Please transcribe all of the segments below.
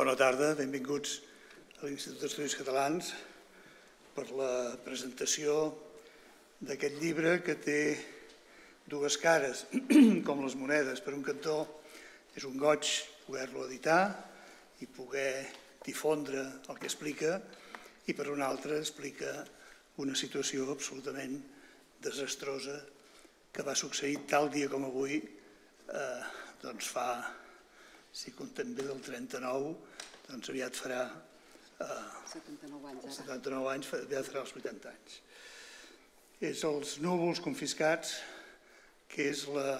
Bona tarda, benvinguts a l'Institut d'Estudis Catalans per la presentació d'aquest llibre que té dues cares, com les monedes. Per un cantó és un goig poder-lo editar i poder difondre el que explica i per un altre explica una situació absolutament desastrosa que va succeir tal dia com avui, eh, doncs fa, si contem bé del 39, doncs aviat farà eh, 79 anys ara. 79 anys, aviat farà els 80 anys. És els núvols confiscats, que és la,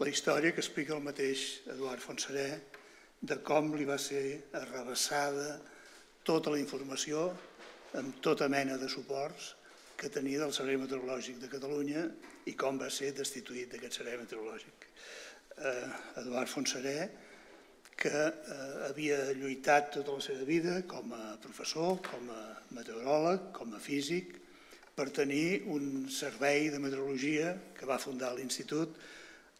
la història que explica el mateix Eduard Fonseré de com li va ser arrabassada tota la informació amb tota mena de suports que tenia del Servei Meteorològic de Catalunya i com va ser destituït d'aquest Servei Meteorològic. Eh, Eduard Fonseré, que eh, havia lluitat tota la seva vida com a professor, com a meteoròleg, com a físic, per tenir un servei de meteorologia que va fundar l'Institut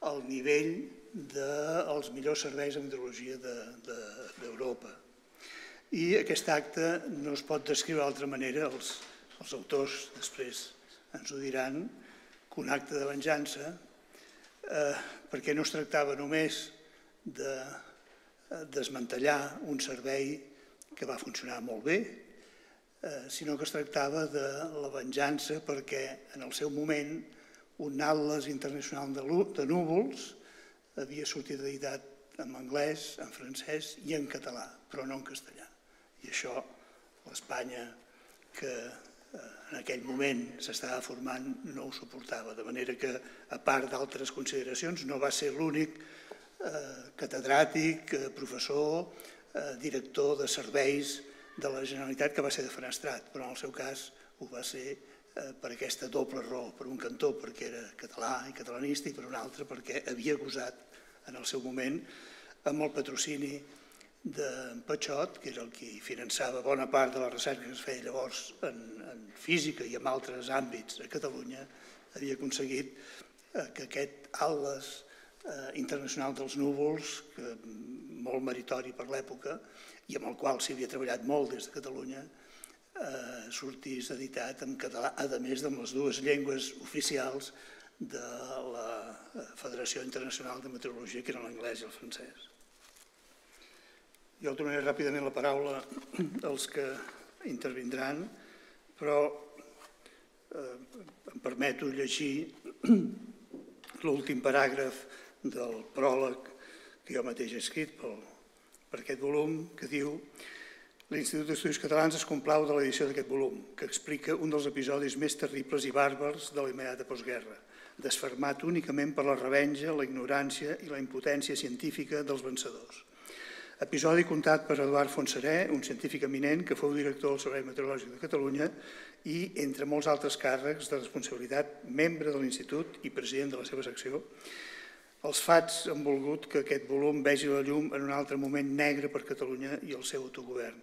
al nivell dels millors serveis de meteorologia d'Europa. De, I aquest acte no es pot descriure d'altra manera, els, els autors després ens ho diran, que un acte de venjança, eh, perquè no es tractava només de desmantellar un servei que va funcionar molt bé, eh, sinó que es tractava de la venjança perquè en el seu moment un atles internacional de, núvols havia sortit editat en anglès, en francès i en català, però no en castellà. I això l'Espanya que eh, en aquell moment s'estava formant no ho suportava, de manera que, a part d'altres consideracions, no va ser l'únic eh, catedràtic, eh, professor, eh, director de serveis de la Generalitat que va ser defenestrat, però en el seu cas ho va ser eh, per aquesta doble raó, per un cantó perquè era català i catalanista i per un altre perquè havia gosat en el seu moment amb el patrocini de Patxot, que era el qui finançava bona part de la recerca que es feia llavors en, en física i en altres àmbits a Catalunya, havia aconseguit eh, que aquest atles eh, internacional dels núvols, que, molt meritori per l'època, i amb el qual s'hi havia treballat molt des de Catalunya, eh, sortís editat en català, a més de les dues llengües oficials de la eh, Federació Internacional de Meteorologia, que eren l'anglès i el francès. Jo tornaré ràpidament la paraula als que intervindran, però eh, em permeto llegir l'últim paràgraf del pròleg que jo mateix he escrit pel, per aquest volum, que diu L'Institut d'Estudis Catalans es complau de l'edició d'aquest volum, que explica un dels episodis més terribles i bàrbars de la immediata postguerra, desfermat únicament per la revenja, la ignorància i la impotència científica dels vencedors. Episodi contat per Eduard Fonseré, un científic eminent que fou director del Servei Meteorològic de Catalunya i, entre molts altres càrrecs de responsabilitat, membre de l'Institut i president de la seva secció, els fats han volgut que aquest volum vegi la llum en un altre moment negre per Catalunya i el seu autogovern.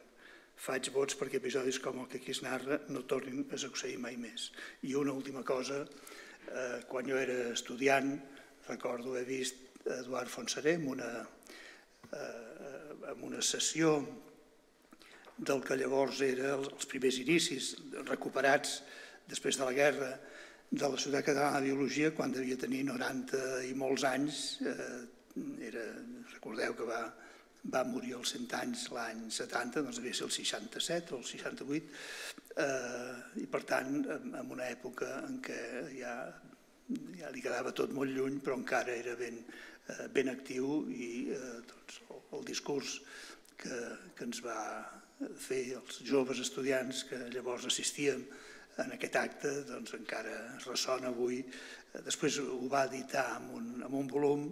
Faig vots perquè episodis com el que aquí es narra no tornin a succeir mai més. I una última cosa, eh, quan jo era estudiant, recordo haver vist Eduard Fonseré en una, eh, en una sessió del que llavors era els primers inicis recuperats després de la guerra de la Societat Catalana de Biologia quan devia tenir 90 i molts anys. Eh, era, recordeu que va, va morir als 100 anys l'any 70, doncs devia ser el 67 o el 68, eh, i per tant en una època en què ja, ja li quedava tot molt lluny, però encara era ben, eh, ben actiu i eh, doncs, el, el discurs que, que ens va fer els joves estudiants que llavors assistíem en aquest acte doncs, encara ressona avui. Després ho va editar en un, en un volum,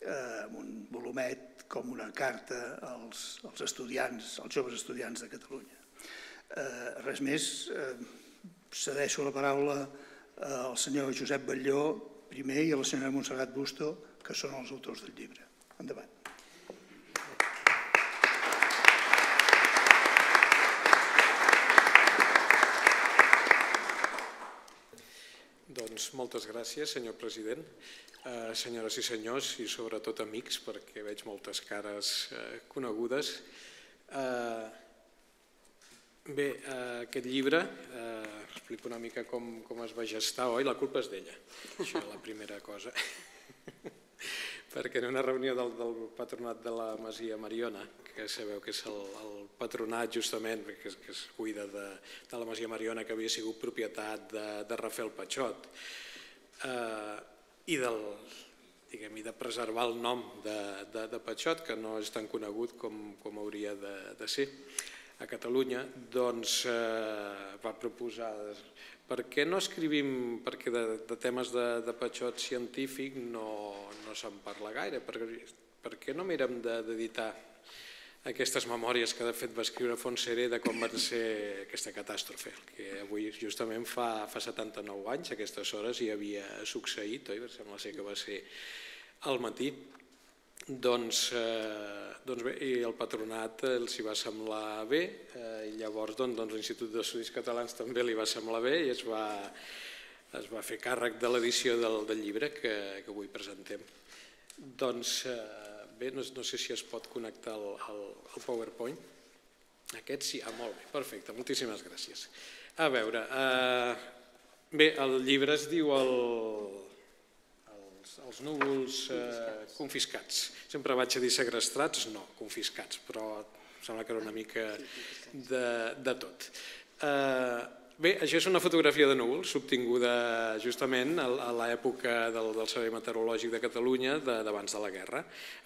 eh, en un volumet, com una carta als, als estudiants, als joves estudiants de Catalunya. Eh, res més, eh, cedeixo la paraula al senyor Josep Batlló, primer, i a la senyora Montserrat Busto, que són els autors del llibre. Endavant. Doncs moltes gràcies, senyor president, eh, senyores i senyors i sobretot amics, perquè veig moltes cares eh, conegudes. Eh, bé, eh, aquest llibre, eh, explico una mica com, com es va gestar, oi? La culpa és d'ella, això és la primera cosa. perquè en una reunió del, del patronat de la Masia Mariona, que sabeu que és el, el patronat justament que, que es cuida de, de la Masia Mariona, que havia sigut propietat de, de Rafael Patxot, eh, i, del, diguem, i de preservar el nom de, de, de Patxot, que no és tan conegut com, com hauria de, de ser a Catalunya, doncs eh, va proposar per què no escrivim, perquè de, de temes de, de petxot científic no, no se'n parla gaire, per, per què no mirem d'editar aquestes memòries que de fet va escriure Fontseré de com va ser aquesta catàstrofe, que avui justament fa, fa 79 anys, a aquestes hores hi havia succeït, oi? sembla ser que va ser al matí. Doncs, eh, doncs bé, i el patronat els hi va semblar bé eh, i llavors doncs, doncs l'Institut d'Estudis Catalans també li va semblar bé i es va, es va fer càrrec de l'edició del, del llibre que, que avui presentem. Doncs eh, bé, no, no sé si es pot connectar el, el PowerPoint. Aquest sí, ah, molt bé, perfecte, moltíssimes gràcies. A veure, eh, bé, el llibre es diu el, els núvols eh, confiscats. Sempre vaig a dir segrestrats, no, confiscats, però sembla que era una mica de, de tot. Eh, Bé, això és una fotografia de núvols obtinguda justament a l'època del, del Servei Meteorològic de Catalunya d'abans de, de la guerra.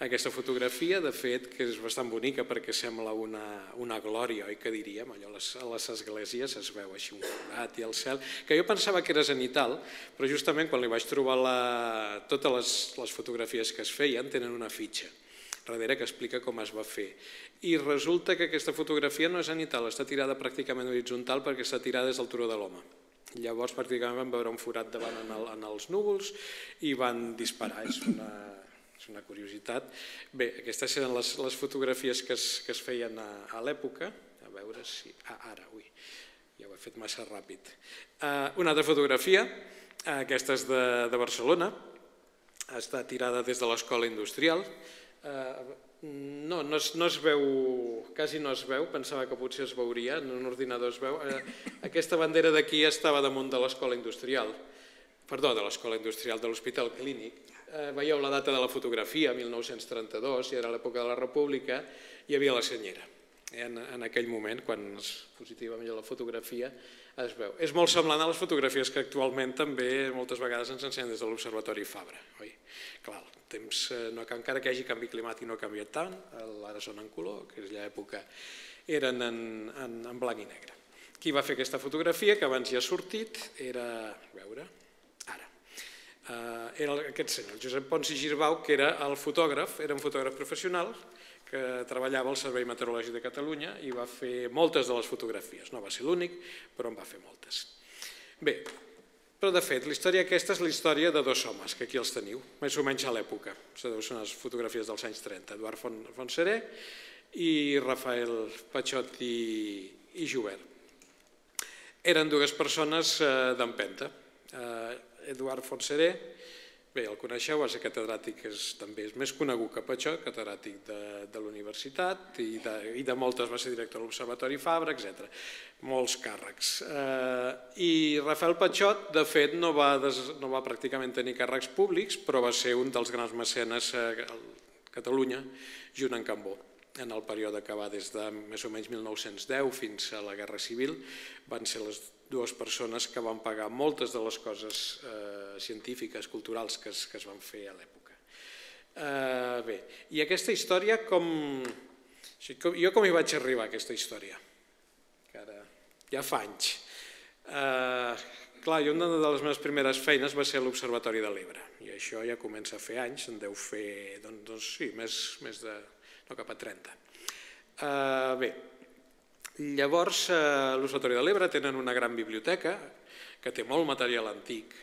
Aquesta fotografia, de fet, que és bastant bonica perquè sembla una, una glòria, oi que diríem? Allò les, a les esglésies es veu així un forat i el cel, que jo pensava que era zenital, però justament quan li vaig trobar la, totes les, les fotografies que es feien tenen una fitxa darrere que explica com es va fer. I resulta que aquesta fotografia no és anital, està tirada pràcticament horitzontal perquè està tirada des del turó de l'home. Llavors pràcticament van veure un forat davant en, el, en els núvols i van disparar, és una, és una curiositat. Bé, aquestes eren les, les fotografies que es, que es feien a, a l'època, a veure si... Ah, ara, ui, ja ho he fet massa ràpid. Uh, una altra fotografia, aquesta és de, de Barcelona, està tirada des de l'escola industrial, no, no es, no es veu, quasi no es veu, pensava que potser es veuria, en un ordinador es veu. Eh, aquesta bandera d'aquí estava damunt de l'escola industrial, perdó, de l'escola industrial de l'Hospital Clínic. Eh, veieu la data de la fotografia, 1932, i era l'època de la República, hi havia la senyera. En, en aquell moment, quan es positiva millor la fotografia, es veu. És molt semblant a les fotografies que actualment també moltes vegades ens ensenyen des de l'Observatori Fabra. Oi? Clar, temps, eh, no, encara que hi hagi canvi climàtic no ha canviat tant, ara són en color, que és l'època eren en, en, en blanc i negre. Qui va fer aquesta fotografia, que abans ja ha sortit, era, a veure, ara, uh, era aquest senyor, Josep Pons i Girbau, que era el fotògraf, era un fotògraf professional, que treballava al Servei Meteorològic de Catalunya i va fer moltes de les fotografies. No va ser l'únic, però en va fer moltes. Bé, però de fet, la història aquesta és la història de dos homes, que aquí els teniu, més o menys a l'època. Són les fotografies dels anys 30, Eduard Font, Fontseré i Rafael Patxot i, i Jubert. Eren dues persones eh, d'empenta. Eh, Eduard Fontseré Bé, el coneixeu, és catedràtic, és, també és més conegut que Patxó, catedràtic de, de l'universitat i, de, i de moltes va ser director de l'Observatori Fabra, etc. Molts càrrecs. Eh, I Rafael Patxot, de fet, no va, des, no va pràcticament tenir càrrecs públics, però va ser un dels grans mecenes a Catalunya, junt amb Cambó en el període que va des de més o menys 1910 fins a la Guerra Civil, van ser les dues persones que van pagar moltes de les coses eh, científiques, culturals que es, que es van fer a l'època. Eh, bé, i aquesta història com... Jo com hi vaig arribar aquesta història? Que ara ja fa anys. Eh, clar, una de les meves primeres feines va ser a l'Observatori de l'Ebre, i això ja comença a fer anys, en deu fer, doncs, doncs sí, més, més de, no cap a 30. Eh, bé, Llavors, eh, l'Observatori de l'Ebre tenen una gran biblioteca que té molt material antic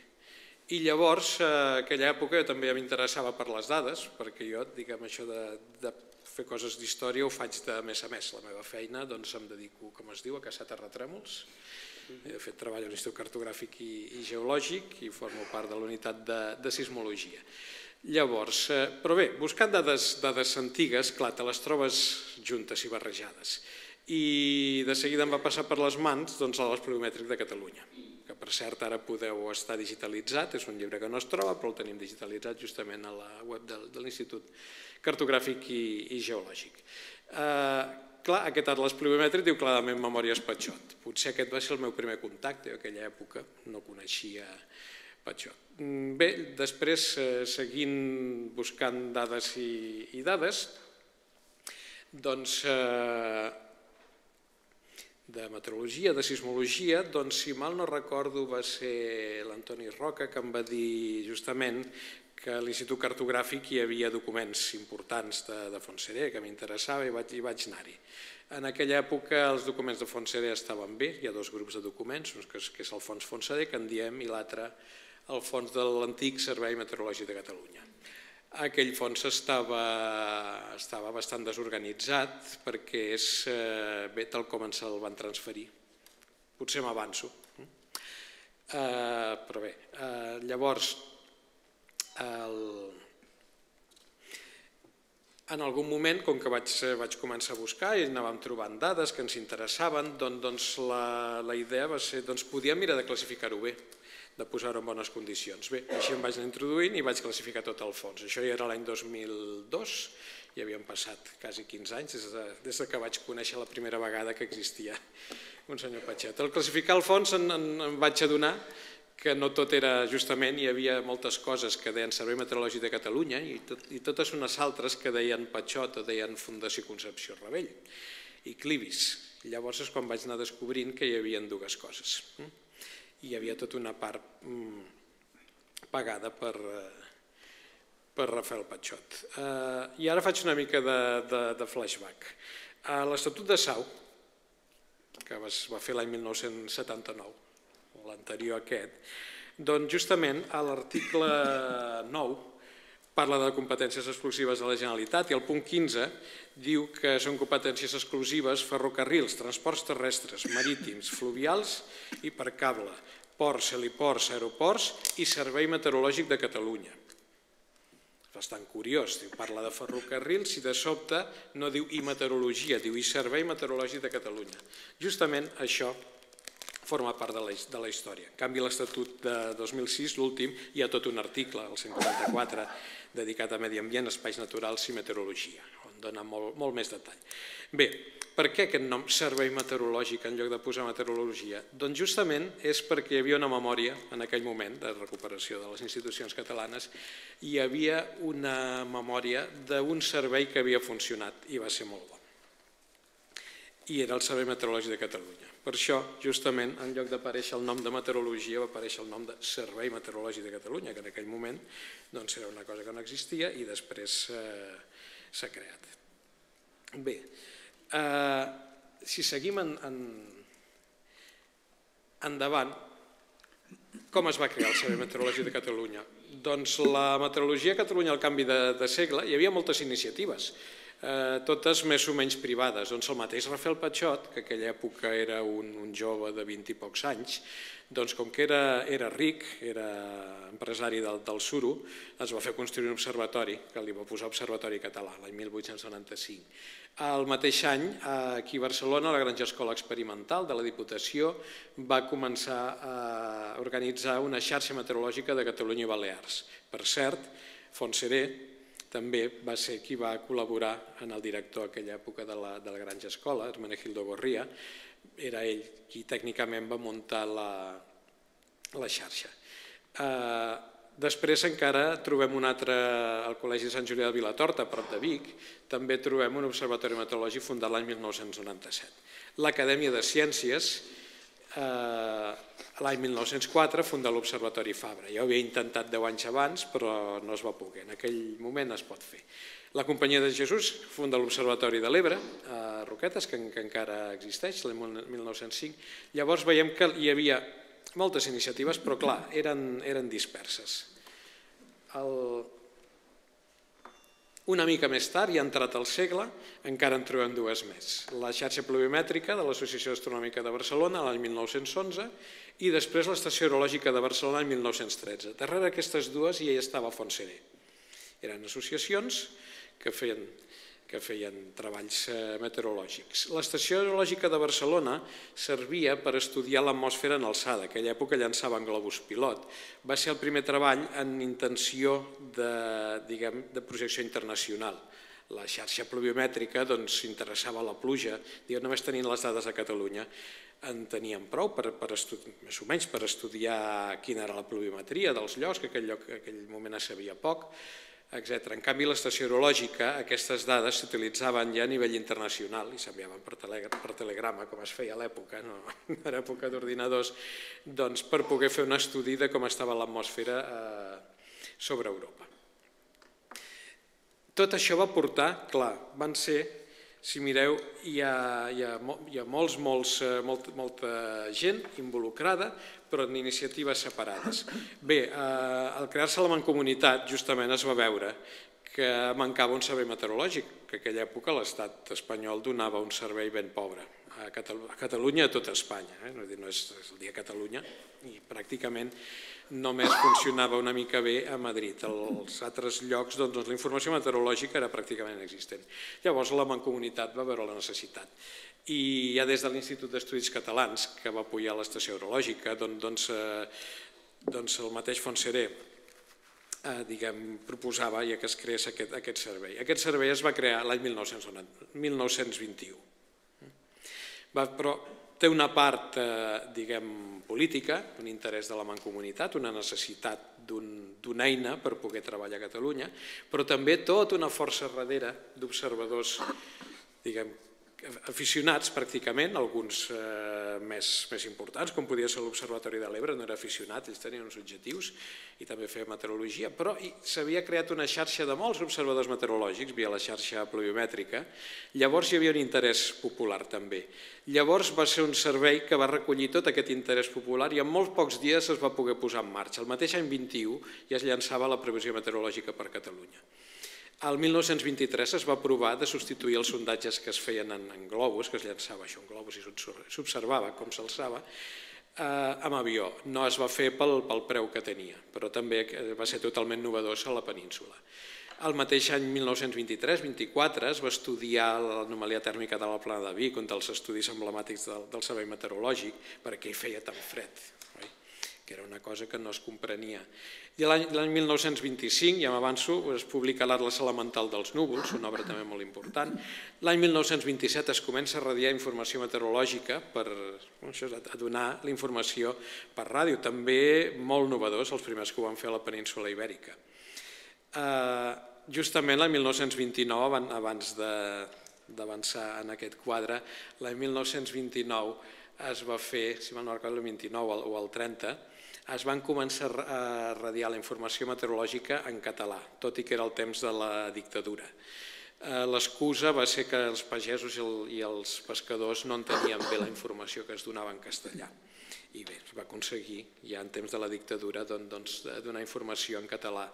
i llavors, eh, aquella època, jo també m'interessava per les dades, perquè jo, diguem, això de, de fer coses d'història ho faig de més a més. La meva feina doncs, em dedico, com es diu, a caçar terratrèmols. He fet treball a l'Institut Cartogràfic i, i Geològic i formo part de l'unitat de, de sismologia. Llavors, eh, però bé, buscant dades, dades antigues, clar, te les trobes juntes i barrejades. I de seguida em va passar per les mans doncs, l'Atlas Pluviomètric de Catalunya, que per cert ara podeu estar digitalitzat, és un llibre que no es troba, però el tenim digitalitzat justament a la web de, de l'Institut Cartogràfic i, i Geològic. Eh, clar, aquest atlas pluviomètric diu clarament Memòries Patxot. Potser aquest va ser el meu primer contacte, en aquella època no coneixia Patxot. Mm, bé, després, eh, seguint buscant dades i, i dades, doncs, eh, de meteorologia, de sismologia, doncs, si mal no recordo, va ser l'Antoni Roca que em va dir justament que a l'Institut Cartogràfic hi havia documents importants de, de Fontseré que m'interessava i vaig, vaig anar-hi. En aquella època els documents de Fontseré estaven bé, hi ha dos grups de documents, un que és, que és el Fons Fontseré, que en diem, i l'altre el fons de l'antic Servei Meteorològic de Catalunya. Aquell fons estava, estava bastant desorganitzat perquè és eh, bé tal com ens el van transferir. Potser m'avanço. Eh, però bé, eh, llavors, el... en algun moment, com que vaig, vaig començar a buscar i anàvem trobant dades que ens interessaven, doncs, doncs la, la idea va ser, doncs podíem mirar de classificar-ho bé de posar-ho en bones condicions. Bé, així em vaig anar introduint i vaig classificar tot el fons. Això ja era l'any 2002, i havien passat quasi 15 anys des de, des de que vaig conèixer la primera vegada que existia un senyor Patxet. Al classificar el fons en, en, em vaig adonar que no tot era justament, hi havia moltes coses que deien Servei Meteorològic de Catalunya i, tot, i totes unes altres que deien Patxot o deien Fundació Concepció Rebell i Clivis. Llavors és quan vaig anar descobrint que hi havia dues coses. Mm? Hi havia tota una part mm, pagada per, eh, per Rafael Patxot. Eh, I ara faig una mica de, de, de flashback. A l'Estatut de Sau, que es va fer l'any 1979, l'anterior aquest, doncs justament a l'article 9 parla de competències exclusives de la Generalitat i el punt 15 diu que són competències exclusives ferrocarrils, transports terrestres, marítims, fluvials i per cable, ports, heliports, aeroports i Servei Meteorològic de Catalunya. Bastant curiós, diu, parla de ferrocarrils i de sobte no diu i meteorologia, diu i Servei Meteorològic de Catalunya. Justament això forma part de la, de la història. En canvi, l'Estatut de 2006, l'últim, hi ha tot un article, el 144, dedicat a medi ambient, espais naturals i meteorologia, on dona molt, molt més detall. Bé, per què aquest nom servei meteorològic en lloc de posar meteorologia? Doncs justament és perquè hi havia una memòria en aquell moment de recuperació de les institucions catalanes i hi havia una memòria d'un servei que havia funcionat i va ser molt bo. I era el Servei Meteorològic de Catalunya per això, justament, en lloc d'aparèixer el nom de meteorologia, va aparèixer el nom de Servei Meteorològic de Catalunya, que en aquell moment doncs, era una cosa que no existia i després eh, s'ha creat. Bé, eh, si seguim en, en, endavant, com es va crear el Servei Meteorològic de Catalunya? Doncs la meteorologia a Catalunya al canvi de, de segle hi havia moltes iniciatives eh, totes més o menys privades. Doncs el mateix Rafael Patxot, que aquella època era un, un jove de 20 i pocs anys, doncs com que era, era ric, era empresari del, del Suro, es va fer construir un observatori, que li va posar Observatori Català, l'any 1895. El mateix any, aquí a Barcelona, la Granja Escola Experimental de la Diputació va començar a organitzar una xarxa meteorològica de Catalunya i Balears. Per cert, Fontseré, també va ser qui va col·laborar en el director aquella època de la, de la Granja Escola, Hermenegildo Gorria, era ell qui tècnicament va muntar la, la xarxa. Eh, després encara trobem un altre al Col·legi de Sant Julià de Vilatorta, a prop de Vic, també trobem un observatori meteorològic fundat l'any 1997. L'Acadèmia de Ciències, eh, l'any 1904 funda l'Observatori Fabra. Jo havia intentat 10 anys abans, però no es va poder. En aquell moment es pot fer. La Companyia de Jesús funda l'Observatori de l'Ebre, a Roquetes, que, que encara existeix, l'any 1905. Llavors veiem que hi havia moltes iniciatives, però clar, eren, eren disperses. El... Una mica més tard, ha entrat al segle, encara en trobem dues més. La xarxa pluviomètrica de l'Associació Astronòmica de Barcelona l'any 1911 i després l'Estació Aerològica de Barcelona l'any 1913. Darrere aquestes dues hi estava Fontseré. Eren associacions que feien que feien treballs eh, meteorològics. L'Estació Aerològica de Barcelona servia per estudiar l'atmosfera en alçada. Aquella època llançaven globus pilot. Va ser el primer treball en intenció de, diguem, de projecció internacional. La xarxa pluviomètrica doncs, interessava la pluja. Diguem, només tenint les dades a Catalunya en teníem prou per, per més o menys per estudiar quina era la pluviometria dels llocs, que aquell, lloc, aquell moment es sabia poc, etc. En canvi, l'estació aerològica, aquestes dades s'utilitzaven ja a nivell internacional i s'enviaven per, per telegrama, com es feia a l'època, no? a l'època d'ordinadors, doncs per poder fer un estudi de com estava l'atmosfera eh, sobre Europa. Tot això va portar, clar, van ser si mireu, hi ha, hi ha, hi ha molts, molts, eh, molt, molta gent involucrada, però en iniciatives separades. Bé, eh, al crear-se la Mancomunitat, justament es va veure que mancava un servei meteorològic, que a aquella època l'estat espanyol donava un servei ben pobre a Catalunya i a tota Espanya. Eh? No és el dia Catalunya i pràcticament només funcionava una mica bé a Madrid. Als altres llocs doncs, doncs, la informació meteorològica era pràcticament inexistent. Llavors la Mancomunitat va veure la necessitat. I ja des de l'Institut d'Estudis Catalans, que va apoyar l'estació aerològica, doncs, doncs, eh, doncs el mateix Fontseré eh, diguem, proposava ja que es creés aquest, aquest servei. Aquest servei es va crear l'any 1921. Va, però té una part, eh, diguem, política, un interès de la mancomunitat, una necessitat d'una un, eina per poder treballar a Catalunya, però també tota una força darrere d'observadors, diguem, aficionats pràcticament, alguns eh, més, més importants, com podia ser l'Observatori de l'Ebre, no era aficionat, ells tenien uns objectius i també feia meteorologia, però s'havia creat una xarxa de molts observadors meteorològics via la xarxa pluviomètrica, llavors hi havia un interès popular també. Llavors va ser un servei que va recollir tot aquest interès popular i en molts pocs dies es va poder posar en marxa. El mateix any 21 ja es llançava la previsió meteorològica per Catalunya. El 1923 es va provar de substituir els sondatges que es feien en, en globus, que es llançava això en globus i s'observava com s'alçava, eh, amb avió. No es va fer pel, pel preu que tenia, però també va ser totalment novedós a la península. El mateix any 1923-24 es va estudiar l'anomalia tèrmica de la plana de Vic, un dels estudis emblemàtics del, del servei meteorològic, perquè hi feia tan fred que era una cosa que no es comprenia. I l'any 1925, ja m'avanço, es publica l'Atlas Elemental dels Núvols, una obra també molt important. L'any 1927 es comença a radiar informació meteorològica per això, a donar la informació per ràdio, també molt novedors, els primers que ho van fer a la península ibèrica. Eh, justament l'any 1929, abans d'avançar en aquest quadre, l'any 1929 es va fer, si me'n recordo, el 29 o el 30, es van començar a radiar la informació meteorològica en català, tot i que era el temps de la dictadura. Eh, l'excusa va ser que els pagesos i els pescadors no entenien bé la informació que es donava en castellà. I bé, es va aconseguir, ja en temps de la dictadura, doncs, donar informació en català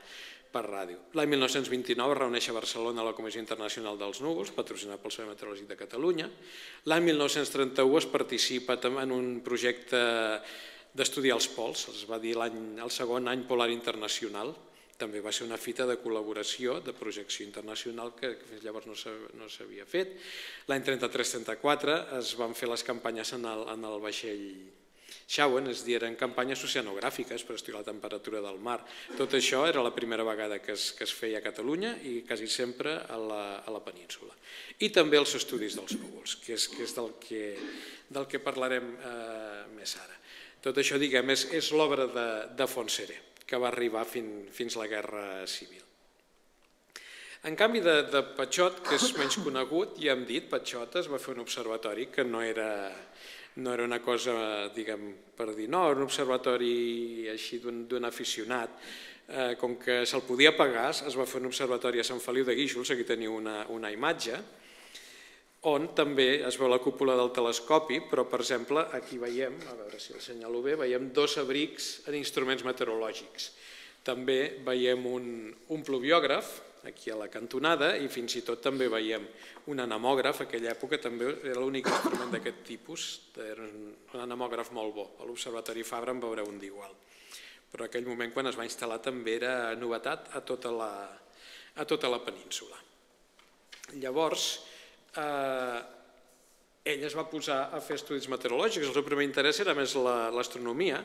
per ràdio. L'any 1929 es reuneix a Barcelona la Comissió Internacional dels Núvols, patrocinat pel Servei Meteorològic de Catalunya. L'any 1931 es participa en un projecte d'estudiar els pols, es va dir el segon any polar internacional, també va ser una fita de col·laboració, de projecció internacional que fins llavors no s'havia fet. L'any 33-34 es van fer les campanyes en el, en el vaixell Shawen, és dir, eren campanyes oceanogràfiques per estudiar la temperatura del mar. Tot això era la primera vegada que es, que es feia a Catalunya i quasi sempre a la, a la península. I també els estudis dels núvols, que és, que és del, que, del que parlarem eh, més ara. Tot això, diguem, és, és l'obra de, de Fontseré, que va arribar fin, fins la Guerra Civil. En canvi de, de Patxot, que és menys conegut, ja hem dit, Patxot es va fer un observatori que no era, no era una cosa, diguem, per dir, no, un observatori així d'un aficionat, eh, com que se'l podia pagar, es va fer un observatori a Sant Feliu de Guíxols, aquí teniu una, una imatge, on també es veu la cúpula del telescopi, però per exemple aquí veiem, a veure si el senyalo bé, veiem dos abrics en instruments meteorològics. També veiem un, un pluviògraf, aquí a la cantonada i fins i tot també veiem un anemògraf, aquella època també era l'únic instrument d'aquest tipus, era un anemògraf molt bo, a l'Observatori Fabra en veureu un d'igual. Però aquell moment quan es va instal·lar també era novetat a tota la, a tota la península. Llavors, eh, ell es va posar a fer estudis meteorològics, el seu primer interès era més l'astronomia,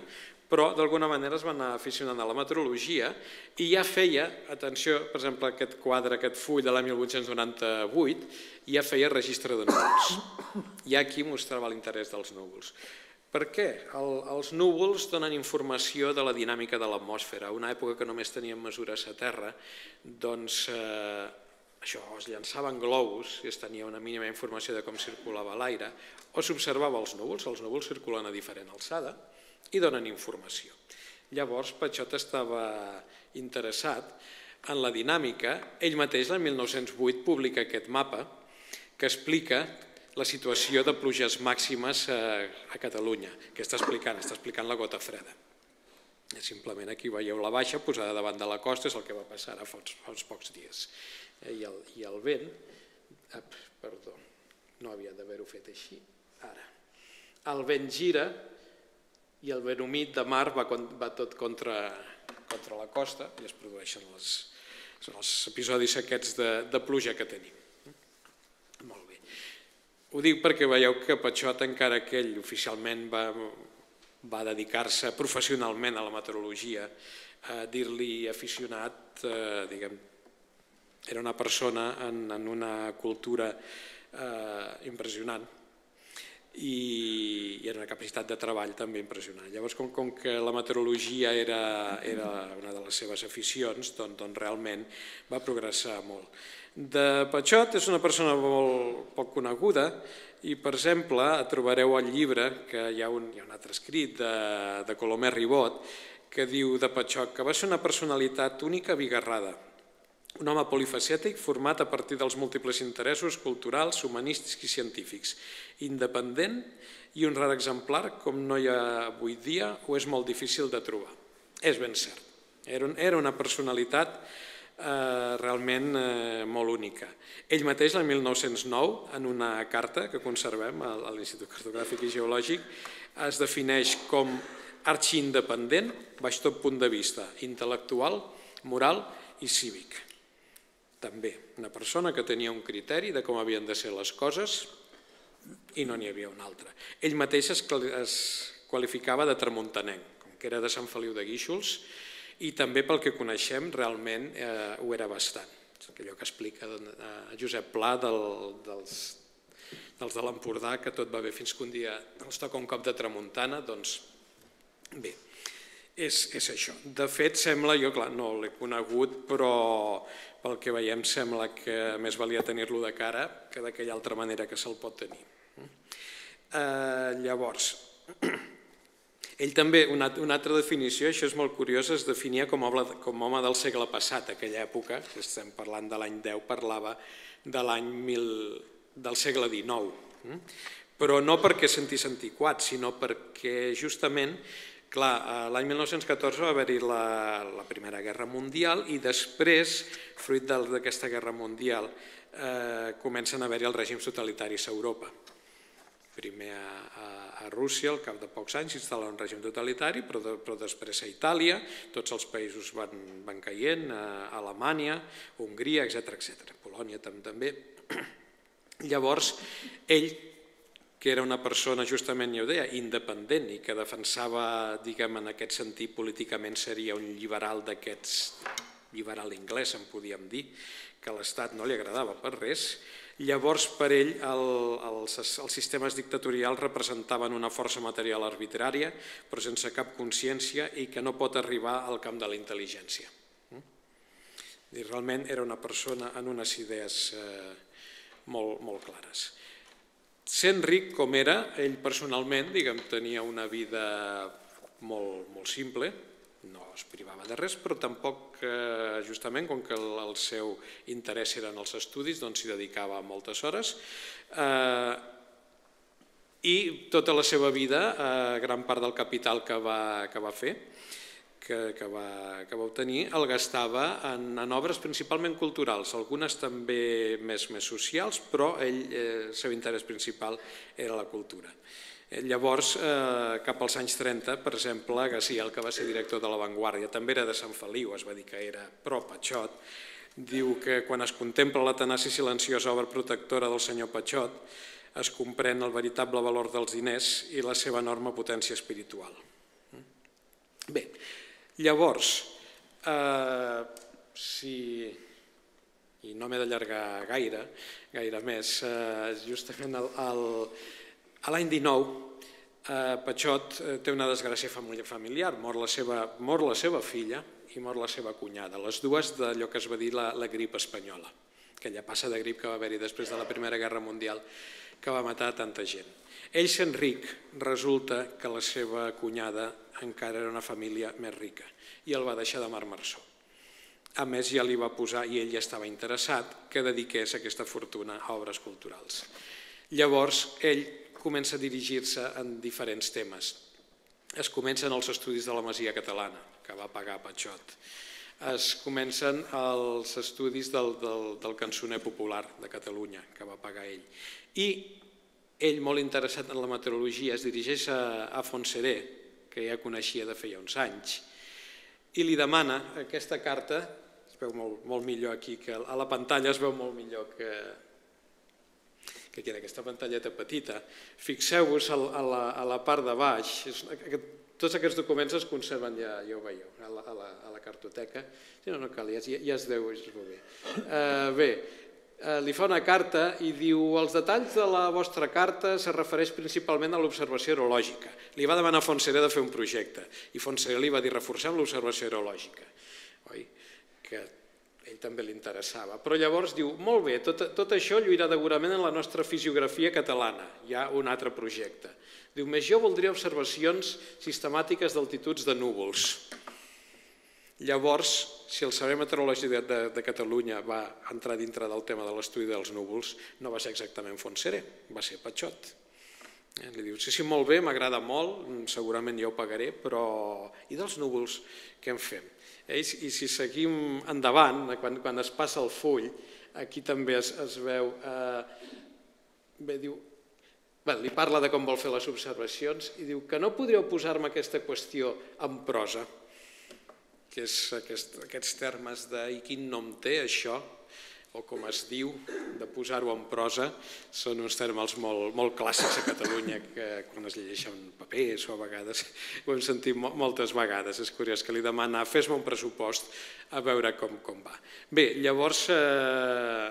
però d'alguna manera es va anar aficionant a la meteorologia i ja feia, atenció, per exemple, aquest quadre, aquest full de l'any 1898, ja feia registre de núvols. I aquí mostrava l'interès dels núvols. Per què? El, els núvols donen informació de la dinàmica de l'atmosfera. Una època que només teníem mesures a terra, doncs eh, això, es llançaven globus i es tenia una mínima informació de com circulava l'aire, o s'observava els núvols, els núvols circulen a diferent alçada i donen informació. Llavors, Patxot estava interessat en la dinàmica. Ell mateix, l'any 1908, publica aquest mapa que explica la situació de pluges màximes a Catalunya. Què està explicant? Està explicant la gota freda. Simplement aquí veieu la baixa posada davant de la costa, és el que va passar ara fa uns, fa uns pocs dies. Eh, i, el, i el vent, ap, perdó, no havia d'haver-ho fet així, ara. El vent gira i el vent humit de mar va, va tot contra, contra la costa i es produeixen les, són els episodis aquests de, de pluja que tenim. Molt bé. Ho dic perquè veieu que Patxot, encara que ell oficialment va, va dedicar-se professionalment a la meteorologia, a dir-li aficionat, eh, diguem, era una persona en, en una cultura eh, impressionant i, i era una capacitat de treball també impressionant. Llavors, com, com que la meteorologia era, era una de les seves aficions, doncs, doncs realment va progressar molt. De Patxot és una persona molt poc coneguda i, per exemple, trobareu al llibre, que hi ha un, hi ha un altre escrit de, de Colomer Ribot, que diu de Patxot que va ser una personalitat única bigarrada, un home polifacètic format a partir dels múltiples interessos culturals, humanístics i científics, independent i un rar exemplar com no hi ha avui dia o és molt difícil de trobar. És ben cert. Era una personalitat eh, realment eh, molt única. Ell mateix, l'any 1909, en una carta que conservem a l'Institut Cartogràfic i Geològic, es defineix com arxiindependent, baix tot punt de vista, intel·lectual, moral i cívic també una persona que tenia un criteri de com havien de ser les coses i no n'hi havia un altre. Ell mateix es, qualificava de tramuntanenc, com que era de Sant Feliu de Guíxols, i també pel que coneixem realment eh, ho era bastant. És allò que explica eh, Josep Pla del, dels, dels de l'Empordà, que tot va bé fins que un dia els toca un cop de tramuntana, doncs bé, és, és això. De fet, sembla, jo clar, no l'he conegut, però pel que veiem sembla que més valia tenir-lo de cara que d'aquella altra manera que se'l pot tenir. Eh, llavors, ell també, una, una altra definició, això és molt curiós, es definia com home, com home del segle passat, aquella època, que estem parlant de l'any 10, parlava de l'any 1000, del segle XIX, però no perquè sentís antiquat, sinó perquè justament Clar, l'any 1914 va haver-hi la, la Primera Guerra Mundial i després, fruit d'aquesta Guerra Mundial, eh, comencen a haver-hi els règims totalitaris a Europa. Primer a, a, a Rússia, al cap de pocs anys, s'instal·la un règim totalitari, però, de, però després a Itàlia, tots els països van, van caient, a Alemanya, Hongria, etc etc. Polònia també. Llavors, ell que era una persona, justament ja ho deia, independent i que defensava, diguem, en aquest sentit, políticament seria un liberal d'aquests, liberal inglès, en podíem dir, que l'Estat no li agradava per res, llavors per ell el, els, els sistemes dictatorials representaven una força material arbitrària, però sense cap consciència i que no pot arribar al camp de la intel·ligència. I realment era una persona amb unes idees eh, molt, molt clares. Sent ric com era, ell personalment diguem, tenia una vida molt, molt simple, no es privava de res, però tampoc, eh, justament, com que el, el seu interès eren els estudis, doncs s'hi dedicava moltes hores. Eh, I tota la seva vida, eh, gran part del capital que va, que va fer, que, que, va, que va obtenir el gastava en, en obres principalment culturals, algunes també més, més socials, però ell, eh, el seu interès principal era la cultura. Eh, llavors, eh, cap als anys 30, per exemple, Gaciel, que va ser director de La Vanguardia, també era de Sant Feliu, es va dir que era pro Patxot, diu que quan es contempla la tenaç i silenciosa obra protectora del senyor Patxot, es comprèn el veritable valor dels diners i la seva enorme potència espiritual. Bé, Llavors, eh, si, i no m'he d'allargar gaire, gaire més, eh, justament el, el, a l'any 19, eh, Patxot eh, té una desgràcia familiar, mor la, seva, mor la seva filla i mor la seva cunyada, les dues d'allò que es va dir la, la grip espanyola, aquella passa de grip que va haver-hi després de la Primera Guerra Mundial que va matar tanta gent. Ell sent ric, resulta que la seva cunyada encara era una família més rica i el va deixar de marmarsó. A més, ja li va posar, i ell ja estava interessat, que dediqués aquesta fortuna a obres culturals. Llavors, ell comença a dirigir-se en diferents temes. Es comencen els estudis de la Masia Catalana, que va pagar Patxot. Es comencen els estudis del, del, del cançoner popular de Catalunya, que va pagar ell. I ell, molt interessat en la meteorologia, es dirigeix a, a Fontseré, que ja coneixia de feia uns anys, i li demana aquesta carta, es veu molt, molt millor aquí, que a la pantalla es veu molt millor que, que aquí en aquesta pantalleta petita. Fixeu-vos a, a, la, a la part de baix, és, aquest, tots aquests documents es conserven, ja, ja ho veieu, a la, a la, a la cartoteca, si no, no cal, ja, ja es deu, és molt bé. Uh, bé, Eh, li fa una carta i diu els detalls de la vostra carta se refereix principalment a l'observació aerològica. Li va demanar a Fontseré de fer un projecte i Fontseré li va dir reforcem l'observació aerològica. Oi? Que ell també li interessava. Però llavors diu, molt bé, tot, tot això lluirà degurament en la nostra fisiografia catalana. Hi ha un altre projecte. Diu, més jo voldria observacions sistemàtiques d'altituds de núvols. Llavors, si el Servei Meteorològic de, de, de Catalunya va entrar dintre del tema de l'estudi dels núvols, no va ser exactament Fontseré, va ser Patxot. Eh, li diu, sí, sí, molt bé, m'agrada molt, segurament ja ho pagaré, però i dels núvols què en fem? Eh, I si seguim endavant, quan, quan es passa el full, aquí també es, es veu... Eh, bé, diu, bé, li parla de com vol fer les observacions i diu que no podríeu posar-me aquesta qüestió en prosa, que és aquest, aquests termes de i quin nom té això, o com es diu, de posar-ho en prosa, són uns termes molt, molt clàssics a Catalunya que quan es llegeixen papers o a vegades ho hem sentit moltes vegades. És curiós que li demana fes-me un pressupost a veure com, com va. Bé, llavors, eh,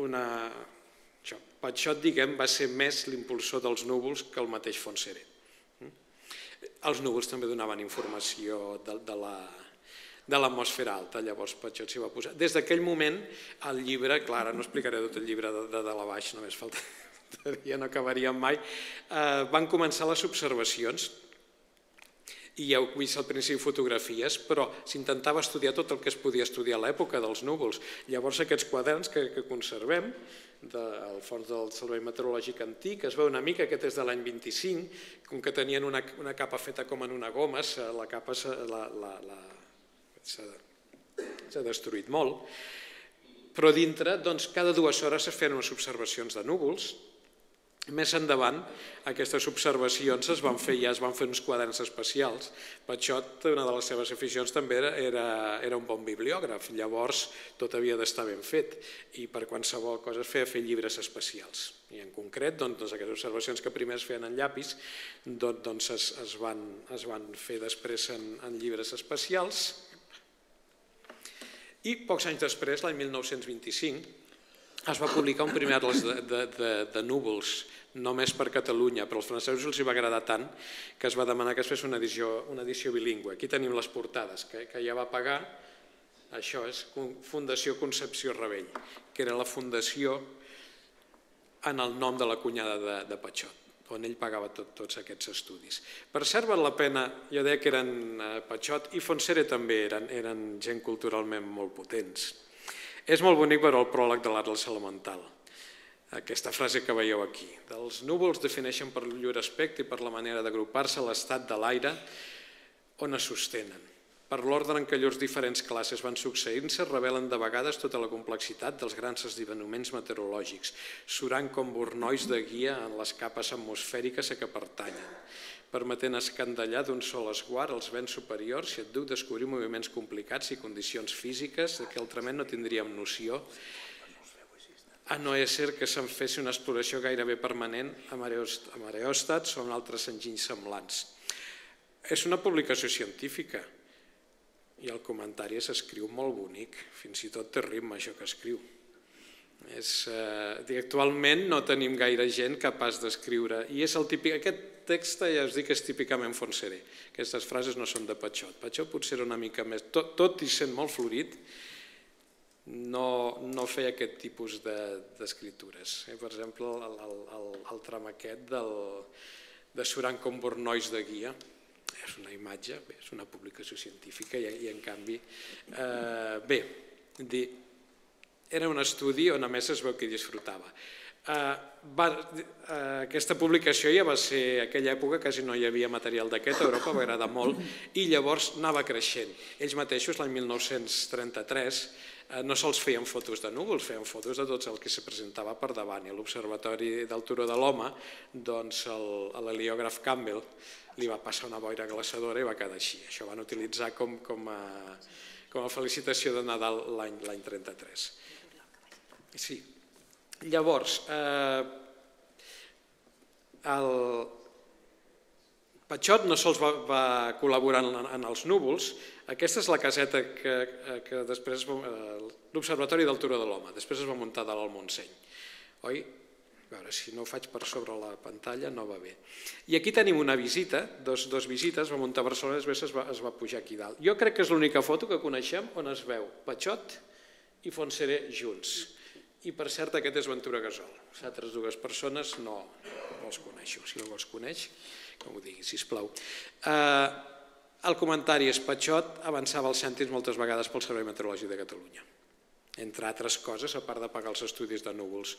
una... això, diguem, va ser més l'impulsor dels núvols que el mateix Fontseré. Mm? Els núvols també donaven informació de, de la de l'atmosfera alta, llavors Patxot s'hi va posar. Des d'aquell moment, el llibre, clar, no explicaré tot el llibre de, de, de la baix, només falta, ja no acabaríem mai, eh, van començar les observacions, i ja heu vist al principi fotografies, però s'intentava estudiar tot el que es podia estudiar a l'època dels núvols. Llavors aquests quaderns que, que conservem, del fons del Servei Meteorològic Antic, es veu una mica, aquest és de l'any 25, com que tenien una, una capa feta com en una goma, la capa la, la, la, s'ha destruït molt, però dintre, doncs, cada dues hores es feien unes observacions de núvols, més endavant, aquestes observacions es van fer, ja es van fer uns quaderns especials. Patxot, una de les seves aficions també era, era, era un bon bibliògraf, llavors tot havia d'estar ben fet. I per qualsevol cosa es feia fer llibres especials. I en concret, doncs, doncs aquestes observacions que primer es feien en llapis doncs, doncs es, es, van, es van fer després en, en llibres especials i pocs anys després, l'any 1925, es va publicar un primer atles de, de, de, de núvols, només per Catalunya, però als francesos els hi va agradar tant que es va demanar que es fes una edició, una edició bilingüe. Aquí tenim les portades, que, que ja va pagar, això és Fundació Concepció Rebell, que era la fundació en el nom de la cunyada de, de Patxot on ell pagava tot, tots aquests estudis. Per cert, val la pena, jo deia que eren eh, Patxot i Fonsere també eren, eren gent culturalment molt potents. És molt bonic veure el pròleg de l'Atlas Elemental, aquesta frase que veieu aquí. Els núvols defineixen per llur aspecte i per la manera d'agrupar-se l'estat de l'aire on es sostenen. Per l'ordre en què llurs diferents classes van succeint-se, revelen de vegades tota la complexitat dels grans esdeveniments meteorològics, surant com bornois de guia en les capes atmosfèriques a què pertanyen, permetent escandallar d'un sol esguard els vents superiors i et duc descobrir moviments complicats i condicions físiques que altrament no tindríem noció a no ser que se'n fes una exploració gairebé permanent a mareòstats o en altres enginys semblants. És una publicació científica, i el comentari s'escriu molt bonic, fins i tot té ritme això que escriu. És, eh, actualment no tenim gaire gent capaç d'escriure i és el típic, aquest text ja us dic que és típicament fonseré, aquestes frases no són de Patxot, Patxot potser era una mica més, tot, tot i sent molt florit, no, no feia aquest tipus d'escritures. De, eh? Per exemple, el, el, el, el tram aquest del, de Suran com bornois de guia, és una imatge, bé, és una publicació científica i, i en canvi, eh, bé, dir, era un estudi on a més es veu que disfrutava. Eh, va, eh, aquesta publicació ja va ser, aquella època quasi no hi havia material d'aquest, a Europa va agradar molt, i llavors anava creixent. Ells mateixos, l'any 1933, eh, no sols feien fotos de núvols, feien fotos de tots el que se presentava per davant. I a l'Observatori del Turó de l'Home, doncs l'heliògraf Campbell li va passar una boira glaçadora i va quedar així. Això van utilitzar com, com, a, com a felicitació de Nadal l'any 33. Sí. Llavors, eh, el Patxot no sols va, va col·laborar en, en els núvols, aquesta és la caseta que, que després, eh, l'Observatori del Turó de l'Home, després es va muntar dalt al Montseny. Oi? A veure, si no ho faig per sobre la pantalla no va bé. I aquí tenim una visita, dos, dos visites, va muntar a Barcelona després es va, es va pujar aquí dalt. Jo crec que és l'única foto que coneixem on es veu Patxot i Fontseré junts. I per cert aquest és Ventura Gasol. Les altres dues persones no, no els coneixo. Si no els coneix, que m'ho digui, sisplau. Eh, el comentari és Patxot avançava els cèntims moltes vegades pel Servei Meteorològic de Catalunya entre altres coses, a part de pagar els estudis de núvols,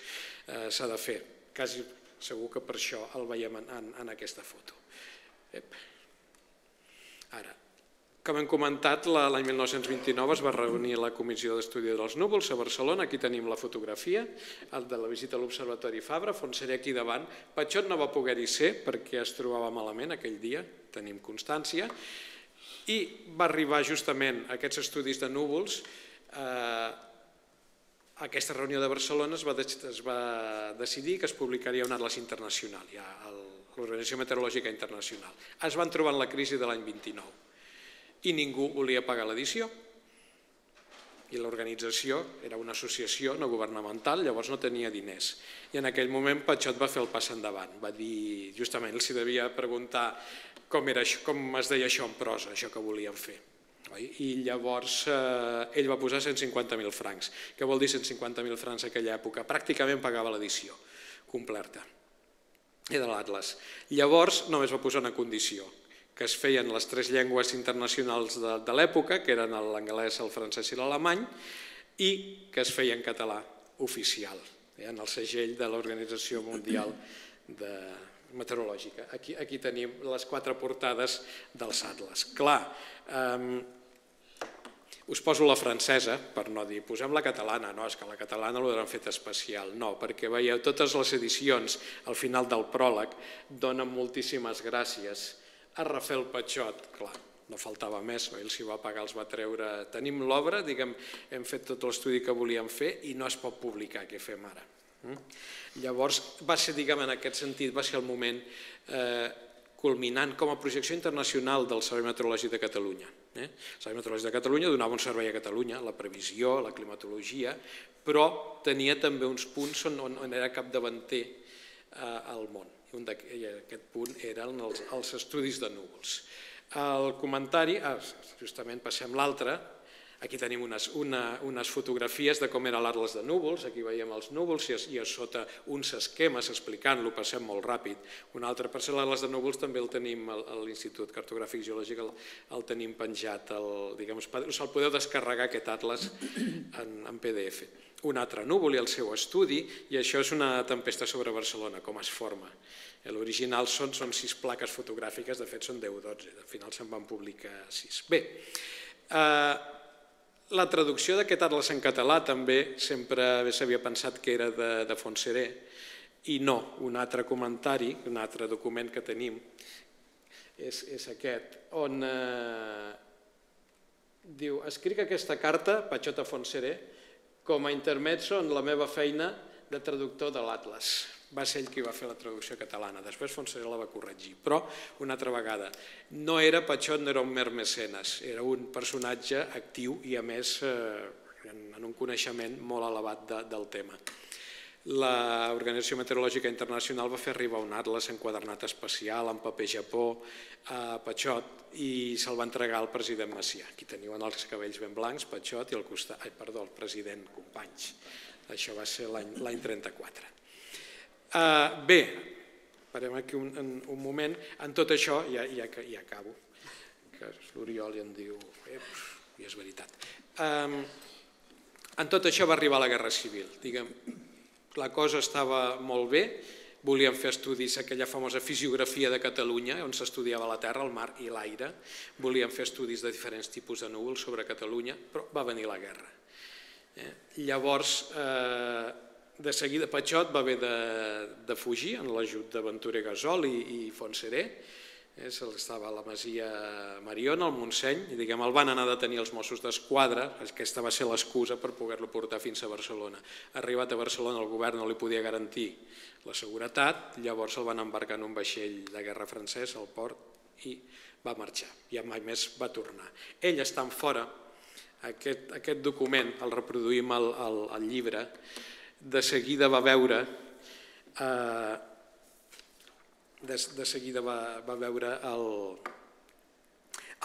eh, s'ha de fer. Quasi segur que per això el veiem en, en, en aquesta foto. Ep. Ara, com hem comentat, l'any 1929 es va reunir la Comissió d'Estudi dels Núvols a Barcelona, aquí tenim la fotografia de la visita a l'Observatori Fabra, Fontseré aquí davant. Patxot no va poder-hi ser perquè es trobava malament aquell dia, tenim constància, i va arribar justament aquests estudis de núvols eh, aquesta reunió de Barcelona es va, es va decidir que es publicaria un atlas internacional, ja l'Organització Meteorològica Internacional. Es van trobar en la crisi de l'any 29 i ningú volia pagar l'edició i l'organització era una associació no governamental, llavors no tenia diners. I en aquell moment Patxot va fer el pas endavant, va dir, justament, els devia preguntar com, era, com es deia això en prosa, això que volien fer. I llavors eh, ell va posar 150.000 francs. Què vol dir 150.000 francs en aquella època? Pràcticament pagava l'edició completa de l'Atlas. Llavors només va posar una condició, que es feien les tres llengües internacionals de, de l'època, que eren l'anglès, el francès i l'alemany, i que es feia en català oficial, eh, en el segell de l'Organització Mundial de Meteorològica. Aquí, aquí tenim les quatre portades dels atlas. Clar, eh, us poso la francesa, per no dir, posem la catalana, no, és que la catalana l'hauran fet especial, no, perquè veieu, totes les edicions, al final del pròleg, donen moltíssimes gràcies a Rafael Patxot, clar, no faltava més, ell s'hi va pagar, els va treure... Tenim l'obra, diguem, hem fet tot l'estudi que volíem fer i no es pot publicar, què fem ara? Mm? Llavors, va ser, diguem, en aquest sentit, va ser el moment eh, culminant com a projecció internacional del Servei Meteorològic de Catalunya. Eh? El Servei Meteorològic de Catalunya donava un servei a Catalunya, la previsió, la climatologia, però tenia també uns punts on, on era capdavanter eh, al món. I, un I aquest punt eren els, els estudis de núvols. El comentari, ah, justament passem l'altre, Aquí tenim unes, una, unes fotografies de com era l'Atlas de núvols, aquí veiem els núvols i i a sota uns esquemes explicant-lo, passem molt ràpid. Un altre, per ser l'Atlas de núvols també el tenim a l'Institut Cartogràfic Geològic, el, el tenim penjat, el, diguem, se'l podeu descarregar aquest atlas en, en PDF. Un altre núvol i el seu estudi, i això és una tempesta sobre Barcelona, com es forma. L'original són, són sis plaques fotogràfiques, de fet són 10 o 12, al final se'n van publicar sis. Bé, Eh, la traducció d'aquest atles en català també sempre s'havia pensat que era de, de Fontseré i no, un altre comentari, un altre document que tenim és, és aquest, on eh, diu, escric aquesta carta, Patxota Fontseré, com a intermezzo en la meva feina de traductor de l'Atlas. Va ser ell qui va fer la traducció catalana, després Fontseré la va corregir. Però, una altra vegada, no era Patxot, no era un mer mecenes, era un personatge actiu i, a més, eh, en un coneixement molt elevat de, del tema l'Organització Meteorològica Internacional va fer arribar un atles enquadernat especial en paper Japó a Patxot i se'l va entregar al president Macià. Aquí teniu en els cabells ben blancs, Patxot, i al costat, ai, perdó, el president Companys. Això va ser l'any 34. Uh, bé, parem aquí un, un, moment. En tot això, ja, ja, ja acabo, que l'Oriol ja em diu, eh, i és veritat. Um, en tot això va arribar la Guerra Civil. Diguem, la cosa estava molt bé, volíem fer estudis, aquella famosa fisiografia de Catalunya, on s'estudiava la terra, el mar i l'aire, volíem fer estudis de diferents tipus de núvols sobre Catalunya, però va venir la guerra. Eh? Llavors, eh, de seguida Patxot va haver de, de fugir en l'ajut de Ventura Gasol i, i Fontseré, eh, estava a la Masia Mariona, al Montseny, i diguem, el van anar a detenir els Mossos d'Esquadra, aquesta va ser l'excusa per poder-lo portar fins a Barcelona. Arribat a Barcelona el govern no li podia garantir la seguretat, llavors el van embarcar en un vaixell de guerra francès al port i va marxar, ja mai més va tornar. Ell estant fora, aquest, aquest document, el reproduïm al, al, al llibre, de seguida va veure eh, de, de seguida va, va veure el,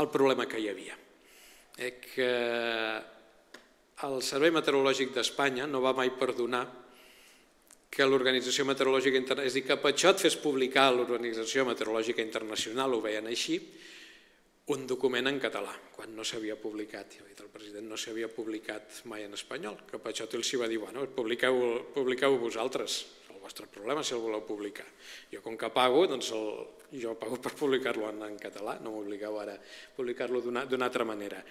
el problema que hi havia. Eh, que el Servei Meteorològic d'Espanya no va mai perdonar que l'Organització Meteorològica Internacional, és a dir, que Patxot fes publicar l'Organització Meteorològica Internacional, ho veien així, un document en català, quan no s'havia publicat, ja dit el president, no s'havia publicat mai en espanyol, que Patxot els va dir, bueno, publiqueu, publiqueu vosaltres, vostre problema si el voleu publicar. Jo com que pago, doncs el, jo pago per publicar-lo en, en català, no m'obligueu ara a publicar-lo d'una altra manera.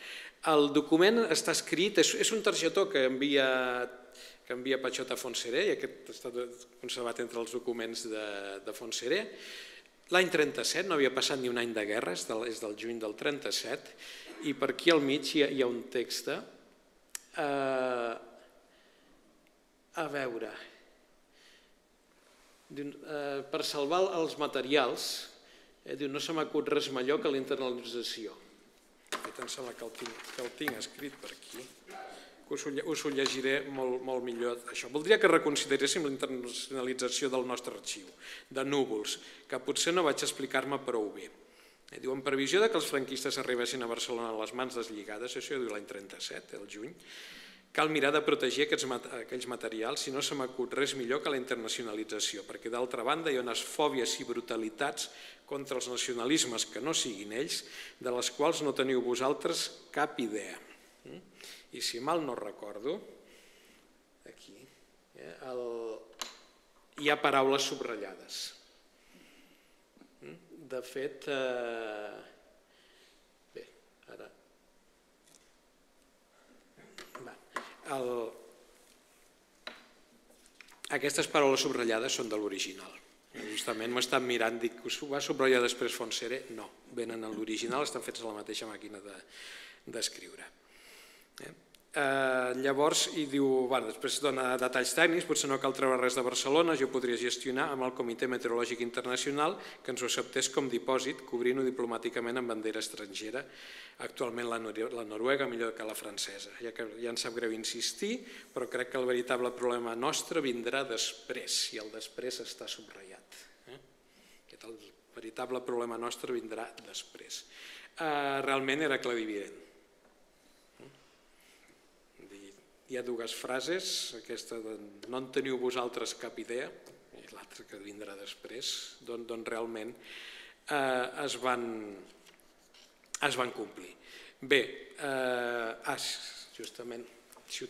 El document està escrit, és, és un targetó que envia que envia Patxota Fontseré, i aquest està conservat entre els documents de, de Fontseré. L'any 37, no havia passat ni un any de guerra, és del, és del juny del 37, i per aquí al mig hi ha, hi ha un text. Eh, a veure, per salvar els materials, eh, diu, no se m'acut res millor que la internalització. Aquest em sembla que el tinc, que escrit per aquí. Us ho, us ho llegiré molt, molt millor. Això. Voldria que reconsideréssim la internacionalització del nostre arxiu, de núvols, que potser no vaig explicar-me prou bé. Eh, diu, en previsió de que els franquistes arribessin a Barcelona a les mans deslligades, això diu l'any 37, el juny, Cal mirar de protegir aquests, aquells materials si no se m'acut res millor que la internacionalització, perquè d'altra banda hi ha unes fòbies i brutalitats contra els nacionalismes que no siguin ells, de les quals no teniu vosaltres cap idea. Mm? I si mal no recordo, aquí, eh, hi ha paraules subratllades. Mm? De fet, eh, El... Aquestes paraules subratllades són de l'original. Justament m'ho estan mirant, dic, us va subratllar després Fonsere? No, venen a l'original, estan fets a la mateixa màquina d'escriure. De, eh? Eh, llavors, i diu, bueno, després dona detalls tècnics, potser no cal treure res de Barcelona, jo podria gestionar amb el Comitè Meteorològic Internacional que ens ho acceptés com dipòsit, cobrint-ho diplomàticament amb bandera estrangera, actualment la, la noruega millor que la francesa. Ja, que, ja em sap greu insistir, però crec que el veritable problema nostre vindrà després, i el després està subratllat. Eh? Aquest el veritable problema nostre vindrà després. Eh, realment era clarivident hi ha dues frases, aquesta de no en teniu vosaltres cap idea, i l'altra que vindrà després, d'on realment eh, es, van, es van complir. Bé, eh, ah, justament,